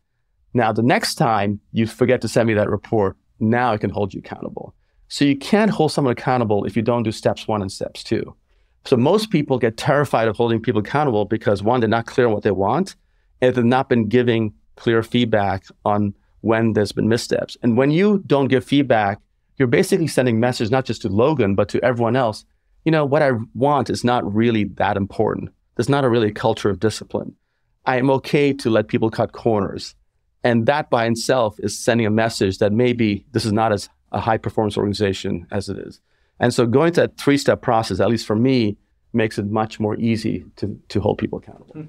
Speaker 2: Now the next time you forget to send me that report, now I can hold you accountable. So you can't hold someone accountable if you don't do steps one and steps two. So most people get terrified of holding people accountable because one, they're not clear on what they want, and they've not been giving clear feedback on when there's been missteps. And when you don't give feedback, you're basically sending message not just to Logan, but to everyone else. You know, what I want is not really that important. There's not a really culture of discipline. I am okay to let people cut corners. And that by itself is sending a message that maybe this is not as a high performance organization as it is. And so going to that three step process, at least for me, makes it much more easy to, to hold people accountable. Hmm.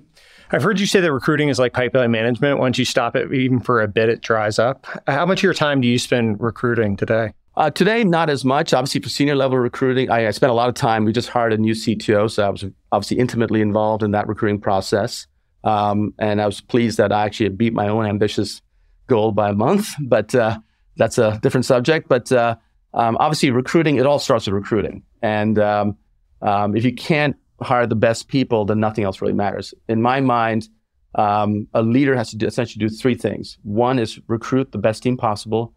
Speaker 1: I've heard you say that recruiting is like pipeline management. Once you stop it, even for a bit, it dries up. How much of your time do you spend recruiting today?
Speaker 2: Uh, today, not as much. Obviously, for senior level recruiting, I, I, spent a lot of time. We just hired a new CTO, so I was obviously intimately involved in that recruiting process. Um, and I was pleased that I actually beat my own ambitious goal by a month. But uh, that's a different subject. But uh, um, obviously, recruiting, it all starts with recruiting. And um, um, if you can't hire the best people, then nothing else really matters. In my mind, um, a leader has to do, essentially do three things. One is recruit the best team possible.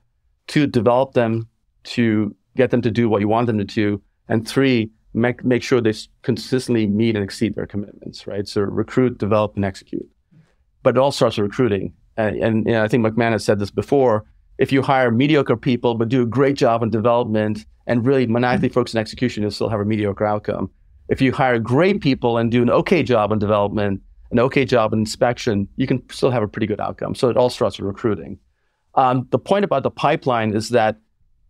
Speaker 2: Two, develop them to get them to do what you want them to do. And three, make, make sure they consistently meet and exceed their commitments, right? So recruit, develop, and execute. But it all starts with recruiting. And, and you know, I think McMahon has said this before if you hire mediocre people but do a great job in development and really maniacally focus on execution, you'll still have a mediocre outcome. If you hire great people and do an okay job in development, an okay job in inspection, you can still have a pretty good outcome. So it all starts with recruiting. Um, the point about the pipeline is that,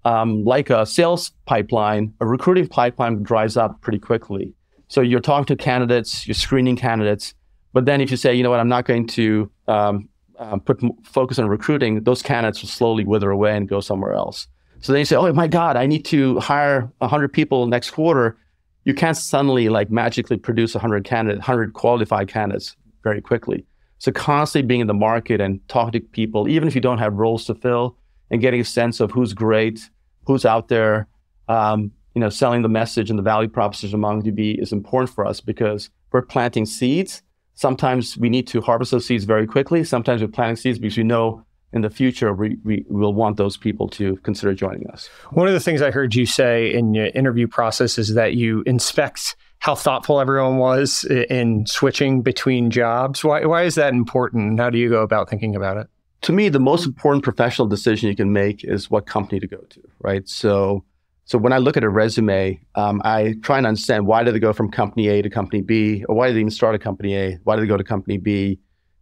Speaker 2: um, like a sales pipeline, a recruiting pipeline dries up pretty quickly. So you're talking to candidates, you're screening candidates, but then if you say, you know what, I'm not going to um, um, put focus on recruiting, those candidates will slowly wither away and go somewhere else. So then you say, oh my God, I need to hire 100 people next quarter. You can't suddenly like magically produce 100 candidates, 100 qualified candidates very quickly. So constantly being in the market and talking to people, even if you don't have roles to fill, and getting a sense of who's great, who's out there, um, you know, selling the message and the value proposition among MongoDB is important for us because we're planting seeds Sometimes we need to harvest those seeds very quickly. Sometimes we're planting seeds because we know in the future we, we will want those people to consider joining us.
Speaker 1: One of the things I heard you say in your interview process is that you inspect how thoughtful everyone was in switching between jobs. Why, why is that important? How do you go about thinking about it?
Speaker 2: To me, the most important professional decision you can make is what company to go to, right? So so when I look at a resume, um, I try and understand why did they go from company A to company B, or why did they even start at company A? Why did they go to company B,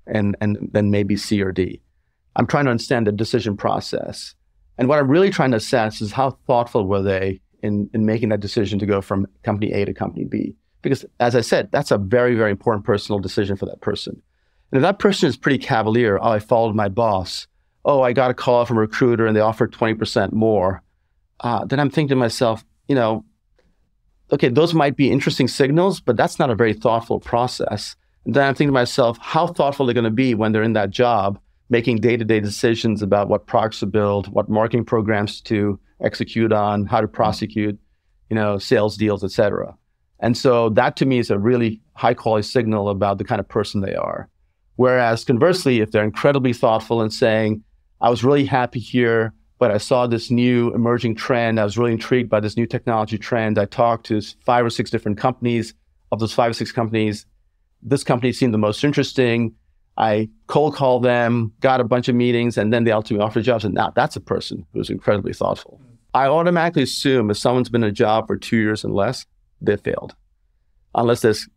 Speaker 2: and and then maybe C or D? I'm trying to understand the decision process, and what I'm really trying to assess is how thoughtful were they in in making that decision to go from company A to company B? Because as I said, that's a very very important personal decision for that person. And if that person is pretty cavalier, oh, I followed my boss. Oh, I got a call from a recruiter and they offered 20% more. Uh, then I'm thinking to myself, you know, okay, those might be interesting signals, but that's not a very thoughtful process. And then I'm thinking to myself, how thoughtful they're going to be when they're in that job, making day to day decisions about what products to build, what marketing programs to execute on, how to prosecute, you know, sales deals, etc. And so that to me is a really high quality signal about the kind of person they are. Whereas conversely, if they're incredibly thoughtful and saying, I was really happy here, but I saw this new emerging trend. I was really intrigued by this new technology trend. I talked to five or six different companies. Of those five or six companies, this company seemed the most interesting. I cold called them, got a bunch of meetings, and then they ultimately offered jobs. And now that's a person who's incredibly thoughtful. I automatically assume if someone's been in a job for two years and less, they failed, unless there's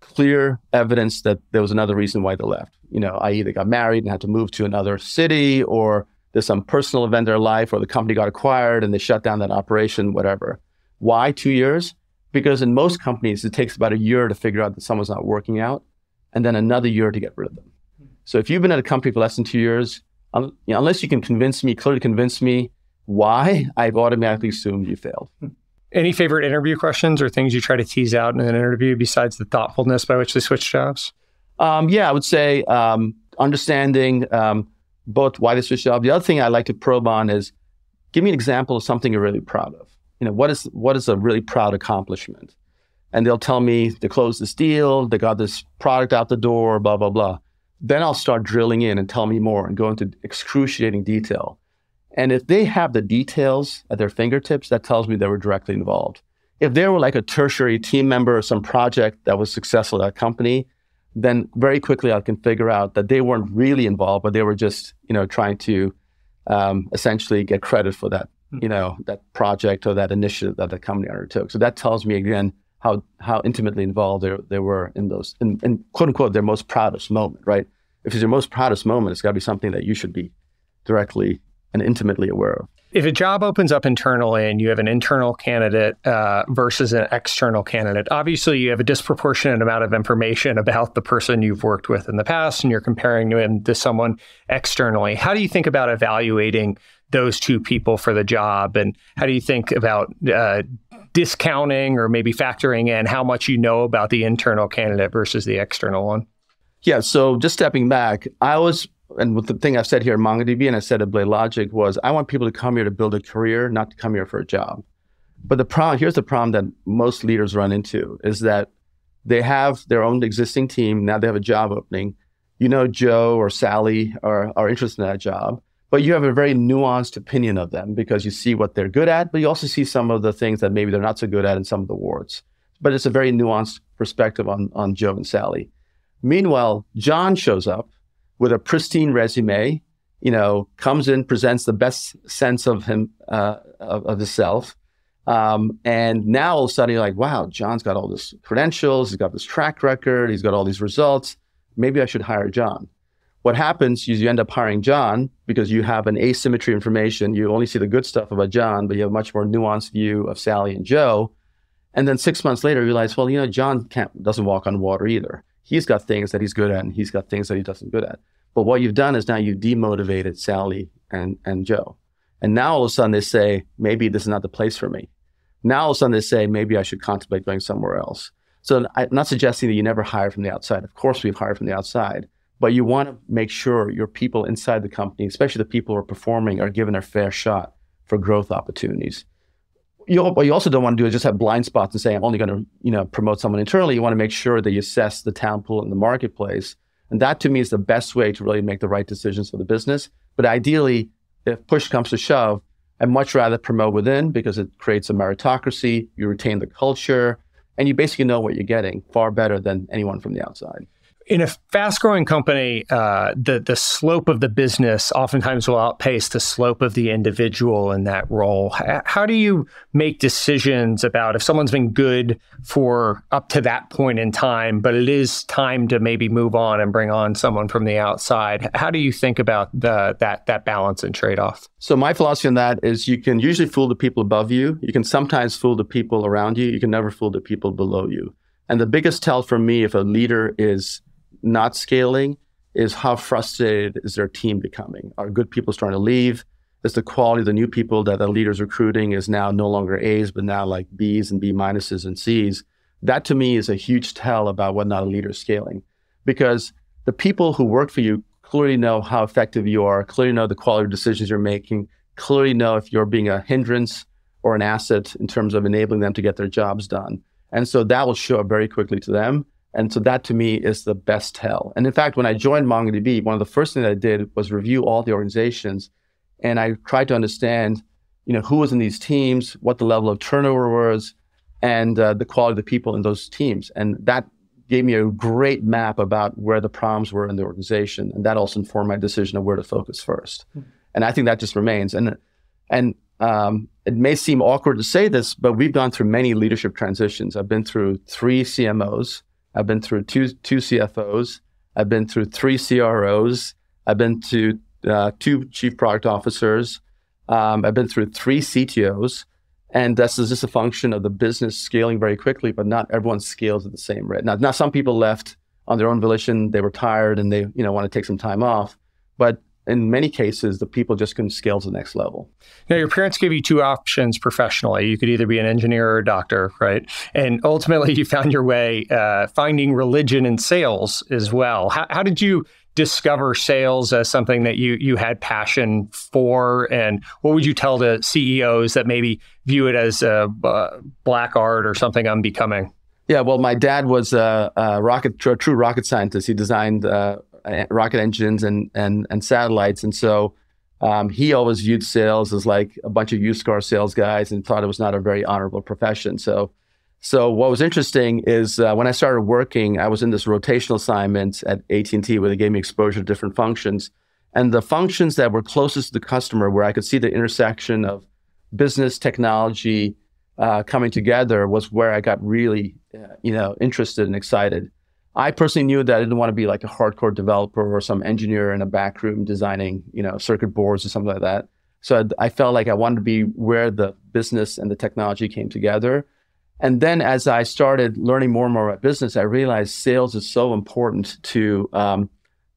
Speaker 2: clear evidence that there was another reason why they left. You know, i.e., they got married and had to move to another city, or there's some personal event in their life, or the company got acquired and they shut down that operation, whatever. Why two years? Because in most companies, it takes about a year to figure out that someone's not working out, and then another year to get rid of them. So if you've been at a company for less than two years, you know, unless you can convince me, clearly convince me why, I've automatically assumed you failed.
Speaker 1: Any favorite interview questions or things you try to tease out in an interview besides the thoughtfulness by which they switch jobs?
Speaker 2: Um, yeah, I would say um, understanding um, both why they switch jobs. The other thing I like to probe on is give me an example of something you're really proud of. You know, what is what is a really proud accomplishment? And they'll tell me they closed this deal, they got this product out the door, blah blah blah. Then I'll start drilling in and tell me more and go into excruciating detail. And if they have the details at their fingertips, that tells me they were directly involved. If they were like a tertiary team member of some project that was successful at that company, then very quickly I can figure out that they weren't really involved, but they were just, you know, trying to um, essentially get credit for that, you know, that project or that initiative that the company undertook. So that tells me again how how intimately involved they, they were in those, in, in quote unquote, their most proudest moment, right? If it's your most proudest moment, it's got to be something that you should be directly and intimately aware of.
Speaker 1: If a job opens up internally and you have an internal candidate uh, versus an external candidate, obviously you have a disproportionate amount of information about the person you've worked with in the past and you're comparing them to someone externally. How do you think about evaluating those two people for the job? And how do you think about uh, discounting or maybe factoring in how much you know about the internal candidate versus the external one?
Speaker 2: Yeah. So just stepping back, I was and with the thing I've said here at MongoDB and I said at BladeLogic was I want people to come here to build a career, not to come here for a job. But the problem here's the problem that most leaders run into is that they have their own existing team. Now they have a job opening. You know, Joe or Sally are, are interested in that job, but you have a very nuanced opinion of them because you see what they're good at, but you also see some of the things that maybe they're not so good at in some of the wards. But it's a very nuanced perspective on, on Joe and Sally. Meanwhile, John shows up with a pristine resume, you know, comes in, presents the best sense of him, uh, of, of himself. Um, and now all of a sudden you're like, wow, John's got all this credentials, he's got this track record, he's got all these results. Maybe I should hire John. What happens is you end up hiring John because you have an asymmetry information. You only see the good stuff about John, but you have a much more nuanced view of Sally and Joe. And then six months later, you realize, well, you know, John can't, doesn't walk on water either. He's got things that he's good at, and he's got things that he doesn't good at. But what you've done is now you've demotivated Sally and, and Joe. And now all of a sudden they say, maybe this is not the place for me. Now all of a sudden they say, maybe I should contemplate going somewhere else. So I'm not suggesting that you never hire from the outside. Of course, we've hired from the outside, but you want to make sure your people inside the company, especially the people who are performing, are given a fair shot for growth opportunities. You, what you also don't want to do is just have blind spots and say, I'm only going to you know, promote someone internally. You want to make sure that you assess the talent pool in the marketplace and that to me is the best way to really make the right decisions for the business. But ideally, if push comes to shove, I'd much rather promote within because it creates a meritocracy, you retain the culture, and you basically know what you're getting far better than anyone from the outside
Speaker 1: in a fast growing company, uh, the, the slope of the business oftentimes will outpace the slope of the individual in that role. How do you make decisions about if someone's been good for up to that point in time, but it is time to maybe move on and bring on someone from the outside? How do you think about the, that, that balance and trade off?
Speaker 2: So, my philosophy on that is you can usually fool the people above you, you can sometimes fool the people around you, you can never fool the people below you. And the biggest tell for me if a leader is not scaling is how frustrated is their team becoming? Are good people starting to leave? Is the quality of the new people that the leaders recruiting is now no longer A's, but now like B's and B minuses and C's? That to me is a huge tell about whether not a leader is scaling. Because the people who work for you clearly know how effective you are, clearly know the quality of decisions you're making, clearly know if you're being a hindrance or an asset in terms of enabling them to get their jobs done. And so that will show up very quickly to them. And so that to me is the best tell. And in fact, when I joined MongoDB, one of the first things I did was review all the organizations and I tried to understand, you know, who was in these teams, what the level of turnover was, and uh, the quality of the people in those teams. And that gave me a great map about where the problems were in the organization. And that also informed my decision of where to focus 1st mm-hmm. And I think that just remains. And and um, it may seem awkward to say this, but we've gone through many leadership transitions. I've been through three CMOs. I've been through two two CFOs. I've been through three CROs. I've been to uh, two chief product officers. Um, I've been through three CTOs, and this is just a function of the business scaling very quickly. But not everyone scales at the same rate. Now, now some people left on their own volition; they were tired and they you know want to take some time off. But in many cases, the people just couldn't scale to the next level.
Speaker 1: Now, your parents gave you two options professionally. You could either be an engineer or a doctor, right? And ultimately, you found your way uh, finding religion in sales as well. How, how, did you discover sales as something that you you had passion for? And what would you tell the CEOs that maybe view it as a, black art or something unbecoming?
Speaker 2: Yeah, well, my dad was a, a rocket, a true rocket scientist. He designed uh, rocket engines and and and satellites, and so um, he always viewed sales as like a bunch of used car sales guys and thought it was not a very honorable profession. So, so what was interesting is uh, when I started working, I was in this rotational assignment at AT and T where they gave me exposure to different functions, and the functions that were closest to the customer, where I could see the intersection of business technology uh, coming together, was where I got really, uh, you know, interested and excited. I personally knew that I didn't want to be like a hardcore developer or some engineer in a back room designing, you know, circuit boards or something like that. So I, felt like I wanted to be where the business and the technology came together. And then as I started learning more and more about business, I realized sales is so important to um,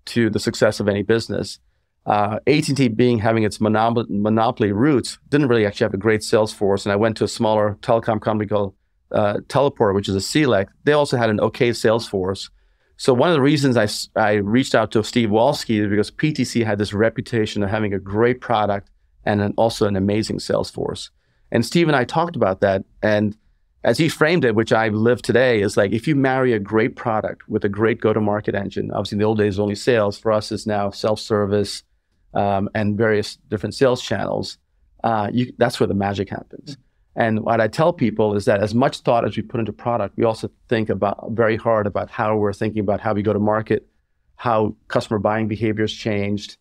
Speaker 2: to the success of any business. Uh, AT&T being having its monopoly, monopoly roots didn't really actually have a great sales force. And I went to a smaller telecom company called uh, Teleport, which is a CLEC, they also had an okay sales force. So one of the reasons I, I reached out to Steve Walske is because PTC had this reputation of having a great product and an, also an amazing sales force. And Steve and I talked about that. And as he framed it, which I live today, is like if you marry a great product with a great go-to-market engine, obviously in the old days only sales, for us is now self-service um, and various different sales channels. Uh, you, that's where the magic happens. And what I tell people is that as much thought as we put into product, we also think about very hard about how we're thinking about how we go to market, how customer buying behaviors changed.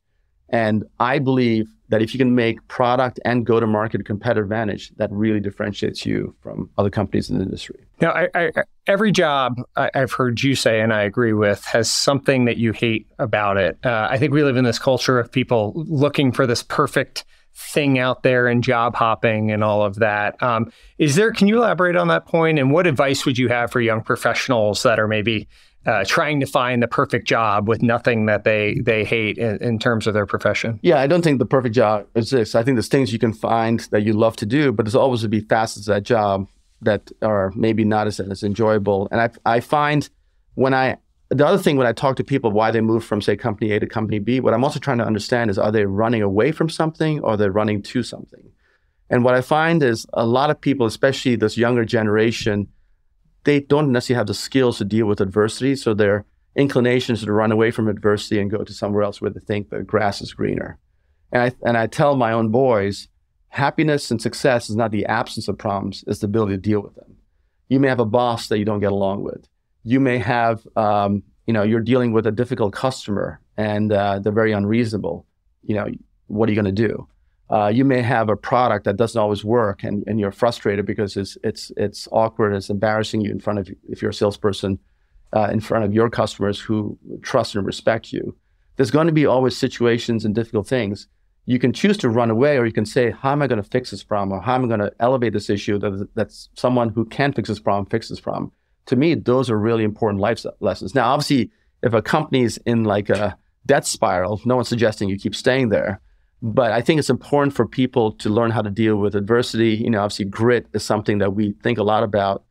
Speaker 2: And I believe that if you can make product and go to market a competitive advantage, that really differentiates you from other companies in the industry.
Speaker 1: Now, I, I, every job I, have heard you say, and I agree with, has something that you hate about it. Uh, I think we live in this culture of people looking for this perfect thing out there and job hopping and all of that. Um, is there? Can you elaborate on that point? And what advice would you have for young professionals that are maybe uh, trying to find the perfect job with nothing that they they hate in, in, terms of their profession?
Speaker 2: Yeah, I don't think the perfect job exists. I think there's things you can find that you love to do, but there's always to be facets of that job that are maybe not as, as enjoyable. And I I find when I the other thing when I talk to people why they move from say company A to company B, what I'm also trying to understand is are they running away from something or they're they running to something? And what I find is a lot of people, especially this younger generation, they don't necessarily have the skills to deal with adversity. So their inclinations to run away from adversity and go to somewhere else where they think the grass is greener. And I and I tell my own boys, happiness and success is not the absence of problems, it's the ability to deal with them. You may have a boss that you don't get along with you may have, um, you know, you're dealing with a difficult customer and uh, they're very unreasonable. You know, what are you going to do? Uh, you may have a product that doesn't always work and, and you're frustrated because it's, it's, it's awkward, it's embarrassing you in front of, if you're a salesperson, uh, in front of your customers who trust and respect you. There's going to be always situations and difficult things. You can choose to run away or you can say, how am I going to fix this problem? Or how am I going to elevate this issue that, that's someone who can fix this problem, fix this problem? To me, those are really important life lessons. Now, obviously, if a company's in like a death spiral, no one's suggesting you keep staying there. But I think it's important for people to learn how to deal with adversity. You know, obviously, grit is something that we think a lot about.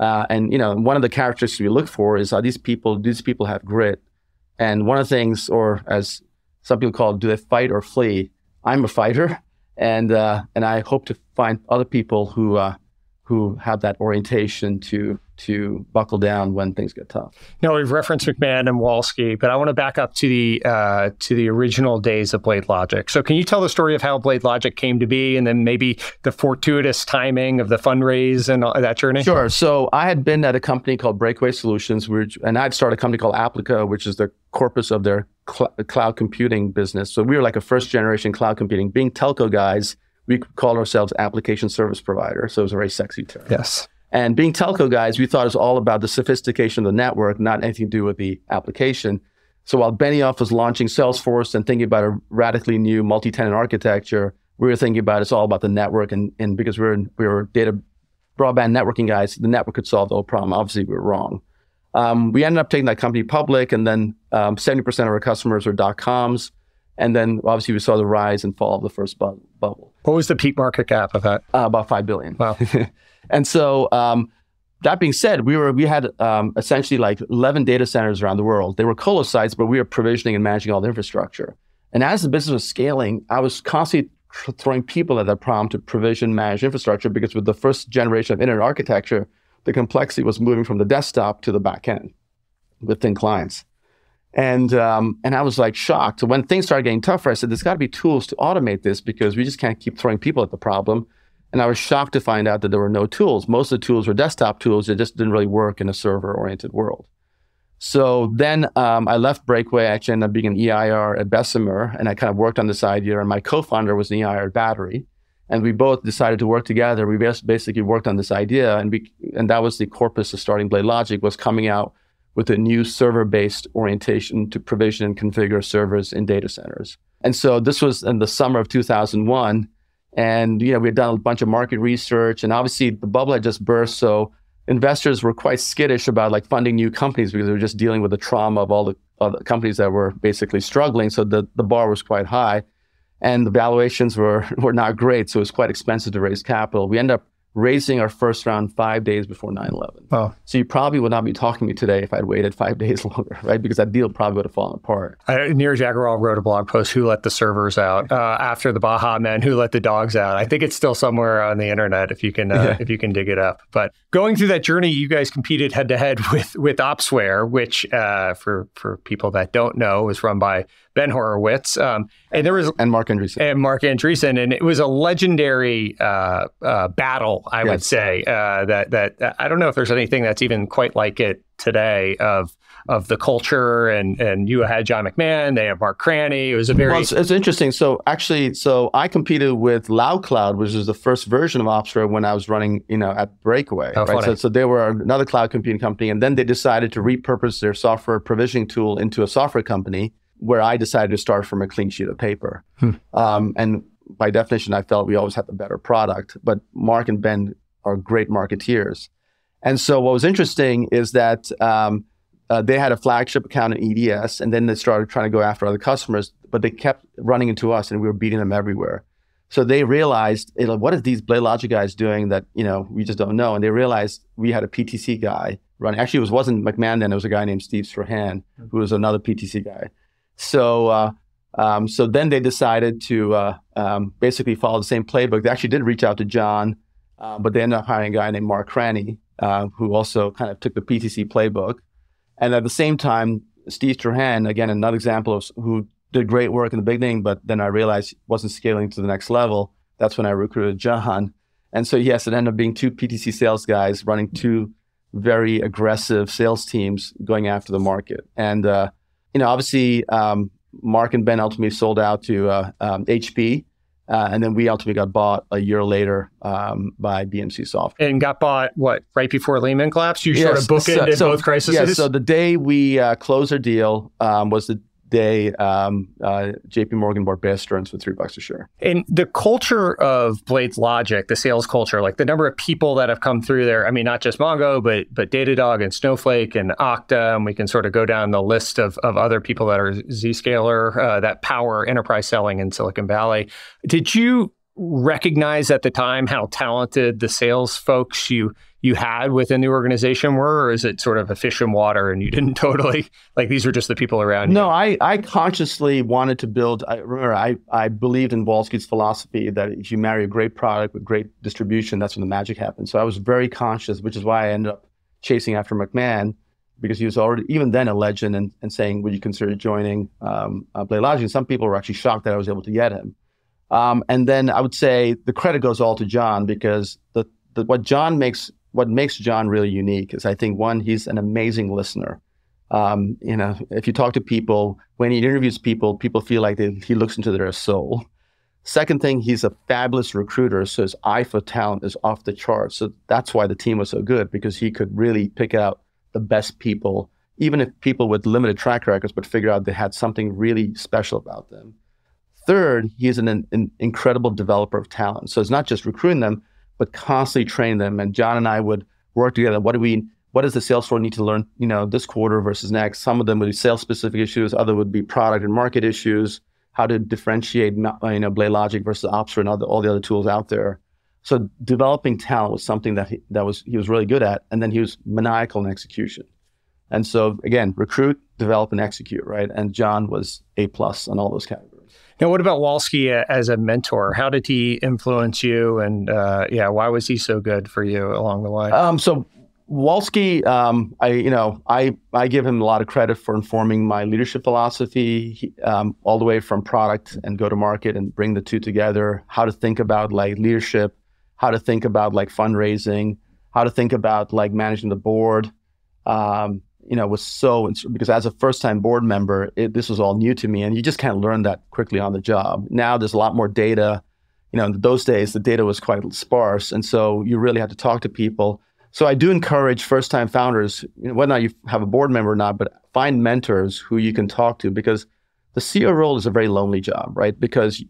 Speaker 2: Uh, and you know, one of the characteristics we look for is are these people? Do these people have grit? And one of the things, or as some people call it, do they fight or flee? I'm a fighter, and uh, and I hope to find other people who uh, who have that orientation to to buckle down when things get tough.
Speaker 1: No, we've referenced McMahon and Walske, but I want to back up to the uh, to the original days of BladeLogic. So, can you tell the story of how BladeLogic came to be, and then maybe the fortuitous timing of the fundraise and all, that journey?
Speaker 2: Sure. So, I had been at a company called Breakaway Solutions, which, and I'd started a company called Applica, which is the corpus of their cl- cloud computing business. So, we were like a first generation cloud computing, being telco guys. We called ourselves application service provider. So it was a very sexy term.
Speaker 1: Yes.
Speaker 2: And being telco guys, we thought it was all about the sophistication of the network, not anything to do with the application. So while Benioff was launching Salesforce and thinking about a radically new multi-tenant architecture, we were thinking about it's all about the network. And, and because we were, we were data broadband networking guys, the network could solve the whole problem. Obviously, we were wrong. Um, we ended up taking that company public, and then um, 70% of our customers were dot coms. And then obviously we saw the rise and fall of the first bu- bubble.
Speaker 1: What was the peak market cap of that?
Speaker 2: Uh, about five billion.
Speaker 1: Wow.
Speaker 2: and so um, that being said, we were we had um, essentially like 11 data centers around the world. They were colo sites, but we were provisioning and managing all the infrastructure. And as the business was scaling, I was constantly tr- throwing people at that problem to provision, manage infrastructure because with the first generation of internet architecture, the complexity was moving from the desktop to the back end with thin clients. And um, and I was like shocked. So when things started getting tougher, I said, "There's got to be tools to automate this because we just can't keep throwing people at the problem." And I was shocked to find out that there were no tools. Most of the tools were desktop tools that just didn't really work in a server-oriented world. So then um, I left Breakaway. I actually ended up being an EIR at Bessemer, and I kind of worked on this idea. And my co-founder was an EIR at Battery, and we both decided to work together. We basically worked on this idea, and we and that was the corpus of starting BladeLogic was coming out with a new server-based orientation to provision and configure servers in data centers. And so this was in the summer of 2001, and you know we had done a bunch of market research, and obviously the bubble had just burst, so investors were quite skittish about like funding new companies because they were just dealing with the trauma of all the, all the companies that were basically struggling. So the, the bar was quite high, and the valuations were were not great. So it was quite expensive to raise capital. We ended up raising our first round five days before 9-11.
Speaker 1: Oh.
Speaker 2: So you probably would not be talking to me today if I'd waited five days longer, right? Because that deal probably would have fallen apart.
Speaker 1: Neeraj Agrawal wrote a blog post, Who Let the Servers Out? Uh, after the Baha Men, Who Let the Dogs Out? I think it's still somewhere on the internet if you can uh,
Speaker 2: Yeah.
Speaker 1: if you can dig it up. But going through that journey, you guys competed head to head with with Opsware, which uh, for for people that don't know was run by Ben Horowitz. Um, and there was
Speaker 2: And Mark Andreessen.
Speaker 1: and Mark Andreessen, and it was a legendary uh, uh, battle, I would say. Uh, that that I don't know if there's anything that's even quite like it today of of the culture. And and you had John McMahon, they have Mark Cranney. It was a very
Speaker 2: Well, it's, it's interesting. So actually, so I competed with Loudcloud, which was the first version of Opsware when I was running, you know, at Breakaway.
Speaker 1: Oh,
Speaker 2: right. So, so they were another cloud computing company, and then they decided to repurpose their software provisioning tool into a software company, where I decided to start from a clean sheet of paper.
Speaker 1: Hmm.
Speaker 2: Um, and by definition, I felt we always had the better product. But Mark and Ben are great marketeers, and so what was interesting is that. Um, uh, they had a flagship account in EDS, and then they started trying to go after other customers, but they kept running into us, and we were beating them everywhere. So they realized, you know, what are these BladeLogic guys doing that you know we just don't know? And they realized we had a PTC guy running. Actually, it was wasn't McMahon then; it was a guy named Steve Strahan, who was another PTC guy. So. Uh, um, so then they decided to uh, um, basically follow the same playbook. They actually did reach out to John, uh, but they ended up hiring a guy named Mark Cranney, uh, who also kind of took the PTC playbook. And at the same time, Steve Trahan, again, another example of who did great work in the beginning, but then I realized wasn't scaling to the next level. That's when I recruited John. And so, yes, it ended up being two PTC sales guys running two very aggressive sales teams going after the market. And, uh, you know, obviously, um, Mark and Ben ultimately sold out to uh, um, HP. Uh, and then we ultimately got bought a year later um, by BMC Software.
Speaker 1: and got bought what right before Lehman collapsed. You sort of
Speaker 2: Yes,
Speaker 1: bookended
Speaker 2: so-
Speaker 1: both crises.
Speaker 2: Yeah, so the day we uh, closed our deal um, was the day, um, uh, JP Morgan bought Bear Stearns for three bucks a share.
Speaker 1: And the culture of Blades Logic, the sales culture, like the number of people that have come through there, I mean, not just Mongo, but but Datadog and Snowflake and Okta, and we can sort of go down the list of, of other people that are Zscaler uh, that power enterprise selling in Silicon Valley. Did you recognize at the time how talented the sales folks you you had within the organization were, or is it sort of a fish in water and you didn't totally like these were just the people around
Speaker 2: no,
Speaker 1: you?
Speaker 2: I, I consciously wanted to build. I remember I, I believed in Walske's philosophy that if you marry a great product with great distribution, that's when the magic happens. So I was very conscious, which is why I ended up chasing after McMahon because he was already even then a legend and, and saying, "Would you consider joining um, uh, BladeLogic?" And some people were actually shocked that I was able to get him. Um, and then I would say the credit goes all to John because the, the what John makes what makes John really unique is I think one he's an amazing listener. Um, you know, if you talk to people when he interviews people, people feel like they, he looks into their soul. Second thing, he's a fabulous recruiter, so his eye for talent is off the charts. So that's why the team was so good because he could really pick out the best people, even if people with limited track records, but figure out they had something really special about them. Third, he's an, an incredible developer of talent. So it's not just recruiting them, but constantly train them. And John and I would work together. What do we? What does the sales floor need to learn? You know, this quarter versus next. Some of them would be sales specific issues. Other would be product and market issues. How to differentiate, uh, you know, BladeLogic versus Opsware and other, all the other tools out there. So developing talent was something that he, that was he was really good at, and then he was maniacal in execution. And so again, recruit, develop, and execute, right? And John was a plus on all those categories.
Speaker 1: Now, what about Walske as a mentor? How did he influence you? And uh, yeah, why was he so good for you along the way?
Speaker 2: Um, so Walske, um, I you know I I give him a lot of credit for informing my leadership philosophy, he, um, all the way from product and go to market and bring the two together. How to think about like leadership, how to think about like fundraising, how to think about like managing the board. Um, you know, was so because as a first-time board member, it, this was all new to me, and you just can't learn that quickly on the job. Now there's a lot more data. You know, in those days the data was quite sparse, and so you really had to talk to people. So I do encourage first-time founders, you know, whether or not you have a board member or not, but find mentors who you can talk to because the CEO role is a very lonely job, right? Because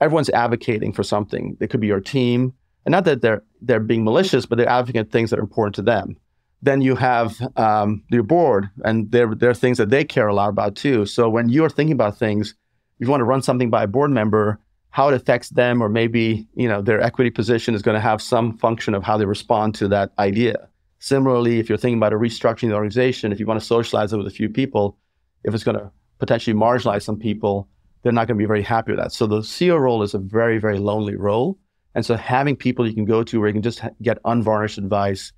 Speaker 2: everyone's advocating for something. It could be your team, and not that they're they're being malicious, but they're advocating things that are important to them. Then you have um, your board, and there there are things that they care a lot about too. So when you are thinking about things, if you want to run something by a board member, how it affects them, or maybe you know their equity position is going to have some function of how they respond to that idea. Similarly, if you're thinking about a restructuring the organization, if you want to socialize it with a few people, if it's going to potentially marginalize some people, they're not going to be very happy with that. So the CEO role is a very, very lonely role. And so having people you can go to where you can just get unvarnished advice,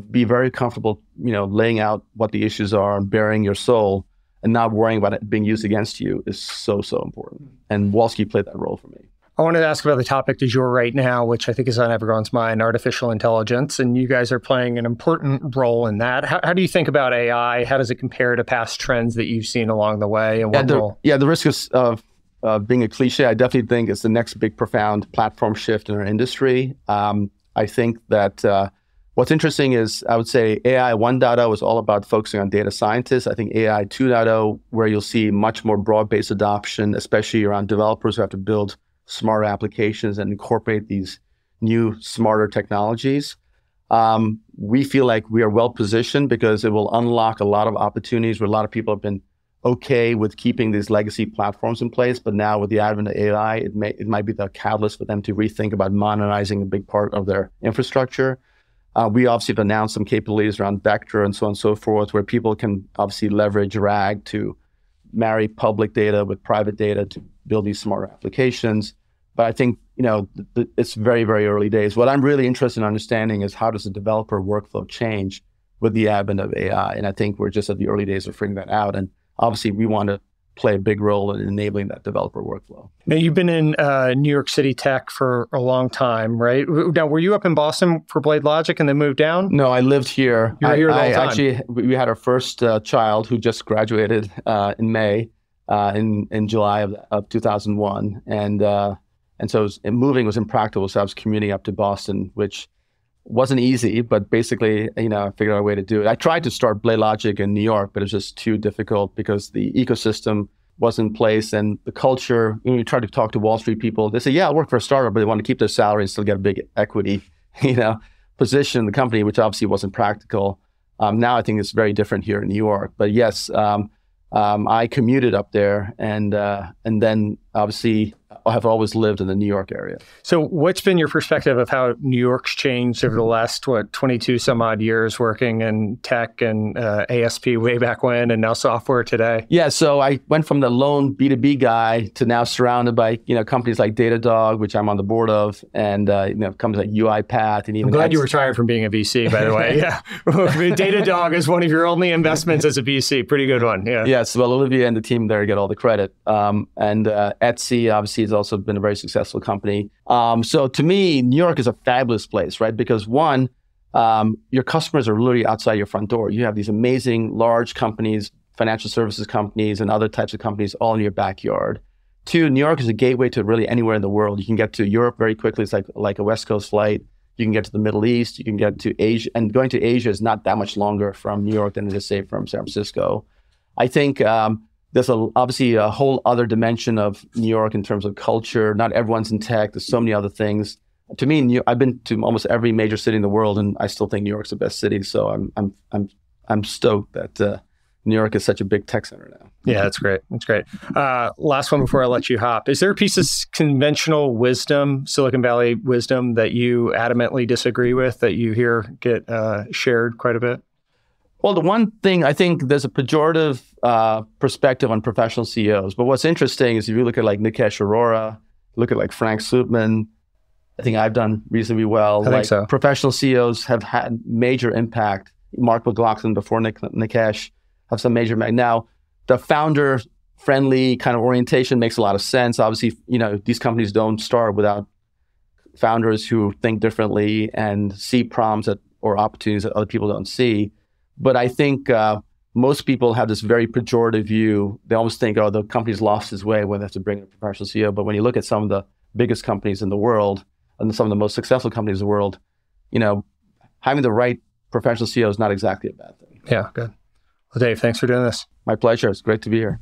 Speaker 2: be very comfortable, you know, laying out what the issues are and bearing your soul and not worrying about it being used against you is so, so important. And Walske played that role for me.
Speaker 1: I wanted to ask about the topic du jour right now, which I think is on everyone's mind, artificial intelligence. And you guys are playing an important role in that. How, how do you think about AI? How does it compare to past trends that you've seen along the way? And
Speaker 2: yeah, the,
Speaker 1: role?
Speaker 2: yeah, the risk is, of uh, being a cliche, I definitely think it's the next big profound platform shift in our industry. Um, I think that uh, what's interesting is I would say AI 1.0 is all about focusing on data scientists. I think AI 2.0, where you'll see much more broad-based adoption, especially around developers who have to build smarter applications and incorporate these new, smarter technologies. Um, we feel like we are well positioned because it will unlock a lot of opportunities where a lot of people have been okay with keeping these legacy platforms in place, but now with the advent of AI, it may it might be the catalyst for them to rethink about modernizing a big part of their infrastructure. Uh, we obviously have announced some capabilities around vector and so on and so forth, where people can obviously leverage RAG to marry public data with private data to build these smarter applications. But I think you know th- it's very very early days. What I'm really interested in understanding is how does the developer workflow change with the advent of AI, and I think we're just at the early days of figuring that out. And obviously we want to play a big role in enabling that developer workflow.
Speaker 1: Now, you've been in uh, New York City tech for a long time, right? Now, were you up in Boston for BladeLogic and then moved down?
Speaker 2: No, I lived here.
Speaker 1: You were
Speaker 2: I,
Speaker 1: here the
Speaker 2: I
Speaker 1: whole time.
Speaker 2: Actually, we had our first uh, child who just graduated uh, in May, uh, in in July of, of 2001, and uh, and so was, and moving was impractical. So I was commuting up to Boston, which wasn't easy, but basically, you know, I figured out a way to do it. I tried to start BladeLogic in New York, but it was just too difficult because the ecosystem was in place and the culture. When you try to talk to Wall Street people, they say, "Yeah, I work for a startup, but they want to keep their salary and still get a big equity, you know, position in the company," which obviously wasn't practical. Um, now I think it's very different here in New York. But yes, um, um, I commuted up there, and uh, and then obviously I have always lived in the New York area.
Speaker 1: So, what's been your perspective of how New York's changed over the last what 22 some odd years working in tech and uh, ASP way back when, and now software today?
Speaker 2: Yeah, so I went from the lone B2B guy to now surrounded by you know companies like Datadog, which I'm on the board of, and uh, you know companies like UiPath, and even.
Speaker 1: I'm glad X- you retired from being a VC, by the way. yeah, Datadog is one of your only investments as a VC. Pretty good one. Yeah.
Speaker 2: Yes, well, Olivier and the team there get all the credit, um, and uh, Etsy obviously has also been a very successful company. Um, so to me, New York is a fabulous place, right? Because one, um, your customers are literally outside your front door. You have these amazing large companies, financial services companies, and other types of companies all in your backyard. Two, New York is a gateway to really anywhere in the world. You can get to Europe very quickly. It's like like a West Coast flight. You can get to the Middle East. You can get to Asia, and going to Asia is not that much longer from New York than it is, say, from San Francisco. I think um, there's a, obviously a whole other dimension of New York in terms of culture. Not everyone's in tech. There's so many other things. To me, New, I've been to almost every major city in the world, and I still think New York's the best city. So I'm I'm I'm I'm stoked that uh, New York is such a big tech center now.
Speaker 1: Yeah, that's great. That's great. Uh, last one before I let you hop. Is there a piece of conventional wisdom, Silicon Valley wisdom, that you adamantly disagree with that you hear get uh, shared quite a bit?
Speaker 2: Well, the one thing I think there's a pejorative uh, perspective on professional CEOs. But what's interesting is if you look at like Nikesh Arora, look at like Frank Slootman, I think I've done reasonably well.
Speaker 1: I
Speaker 2: like
Speaker 1: so.
Speaker 2: Professional CEOs have had major impact. Mark McLaughlin before Nick, Nikesh have some major impact. Now, the founder friendly kind of orientation makes a lot of sense. Obviously, you know, these companies don't start without founders who think differently and see problems that, or opportunities that other people don't see. But I think uh, most people have this very pejorative view. They almost think, oh, the company's lost its way when they have to bring in a professional CEO. But when you look at some of the biggest companies in the world and some of the most successful companies in the world, you know, having the right professional CEO is not exactly a bad thing.
Speaker 1: Yeah, good. Well, Dave, thanks for doing this.
Speaker 2: My pleasure. It's great to be here.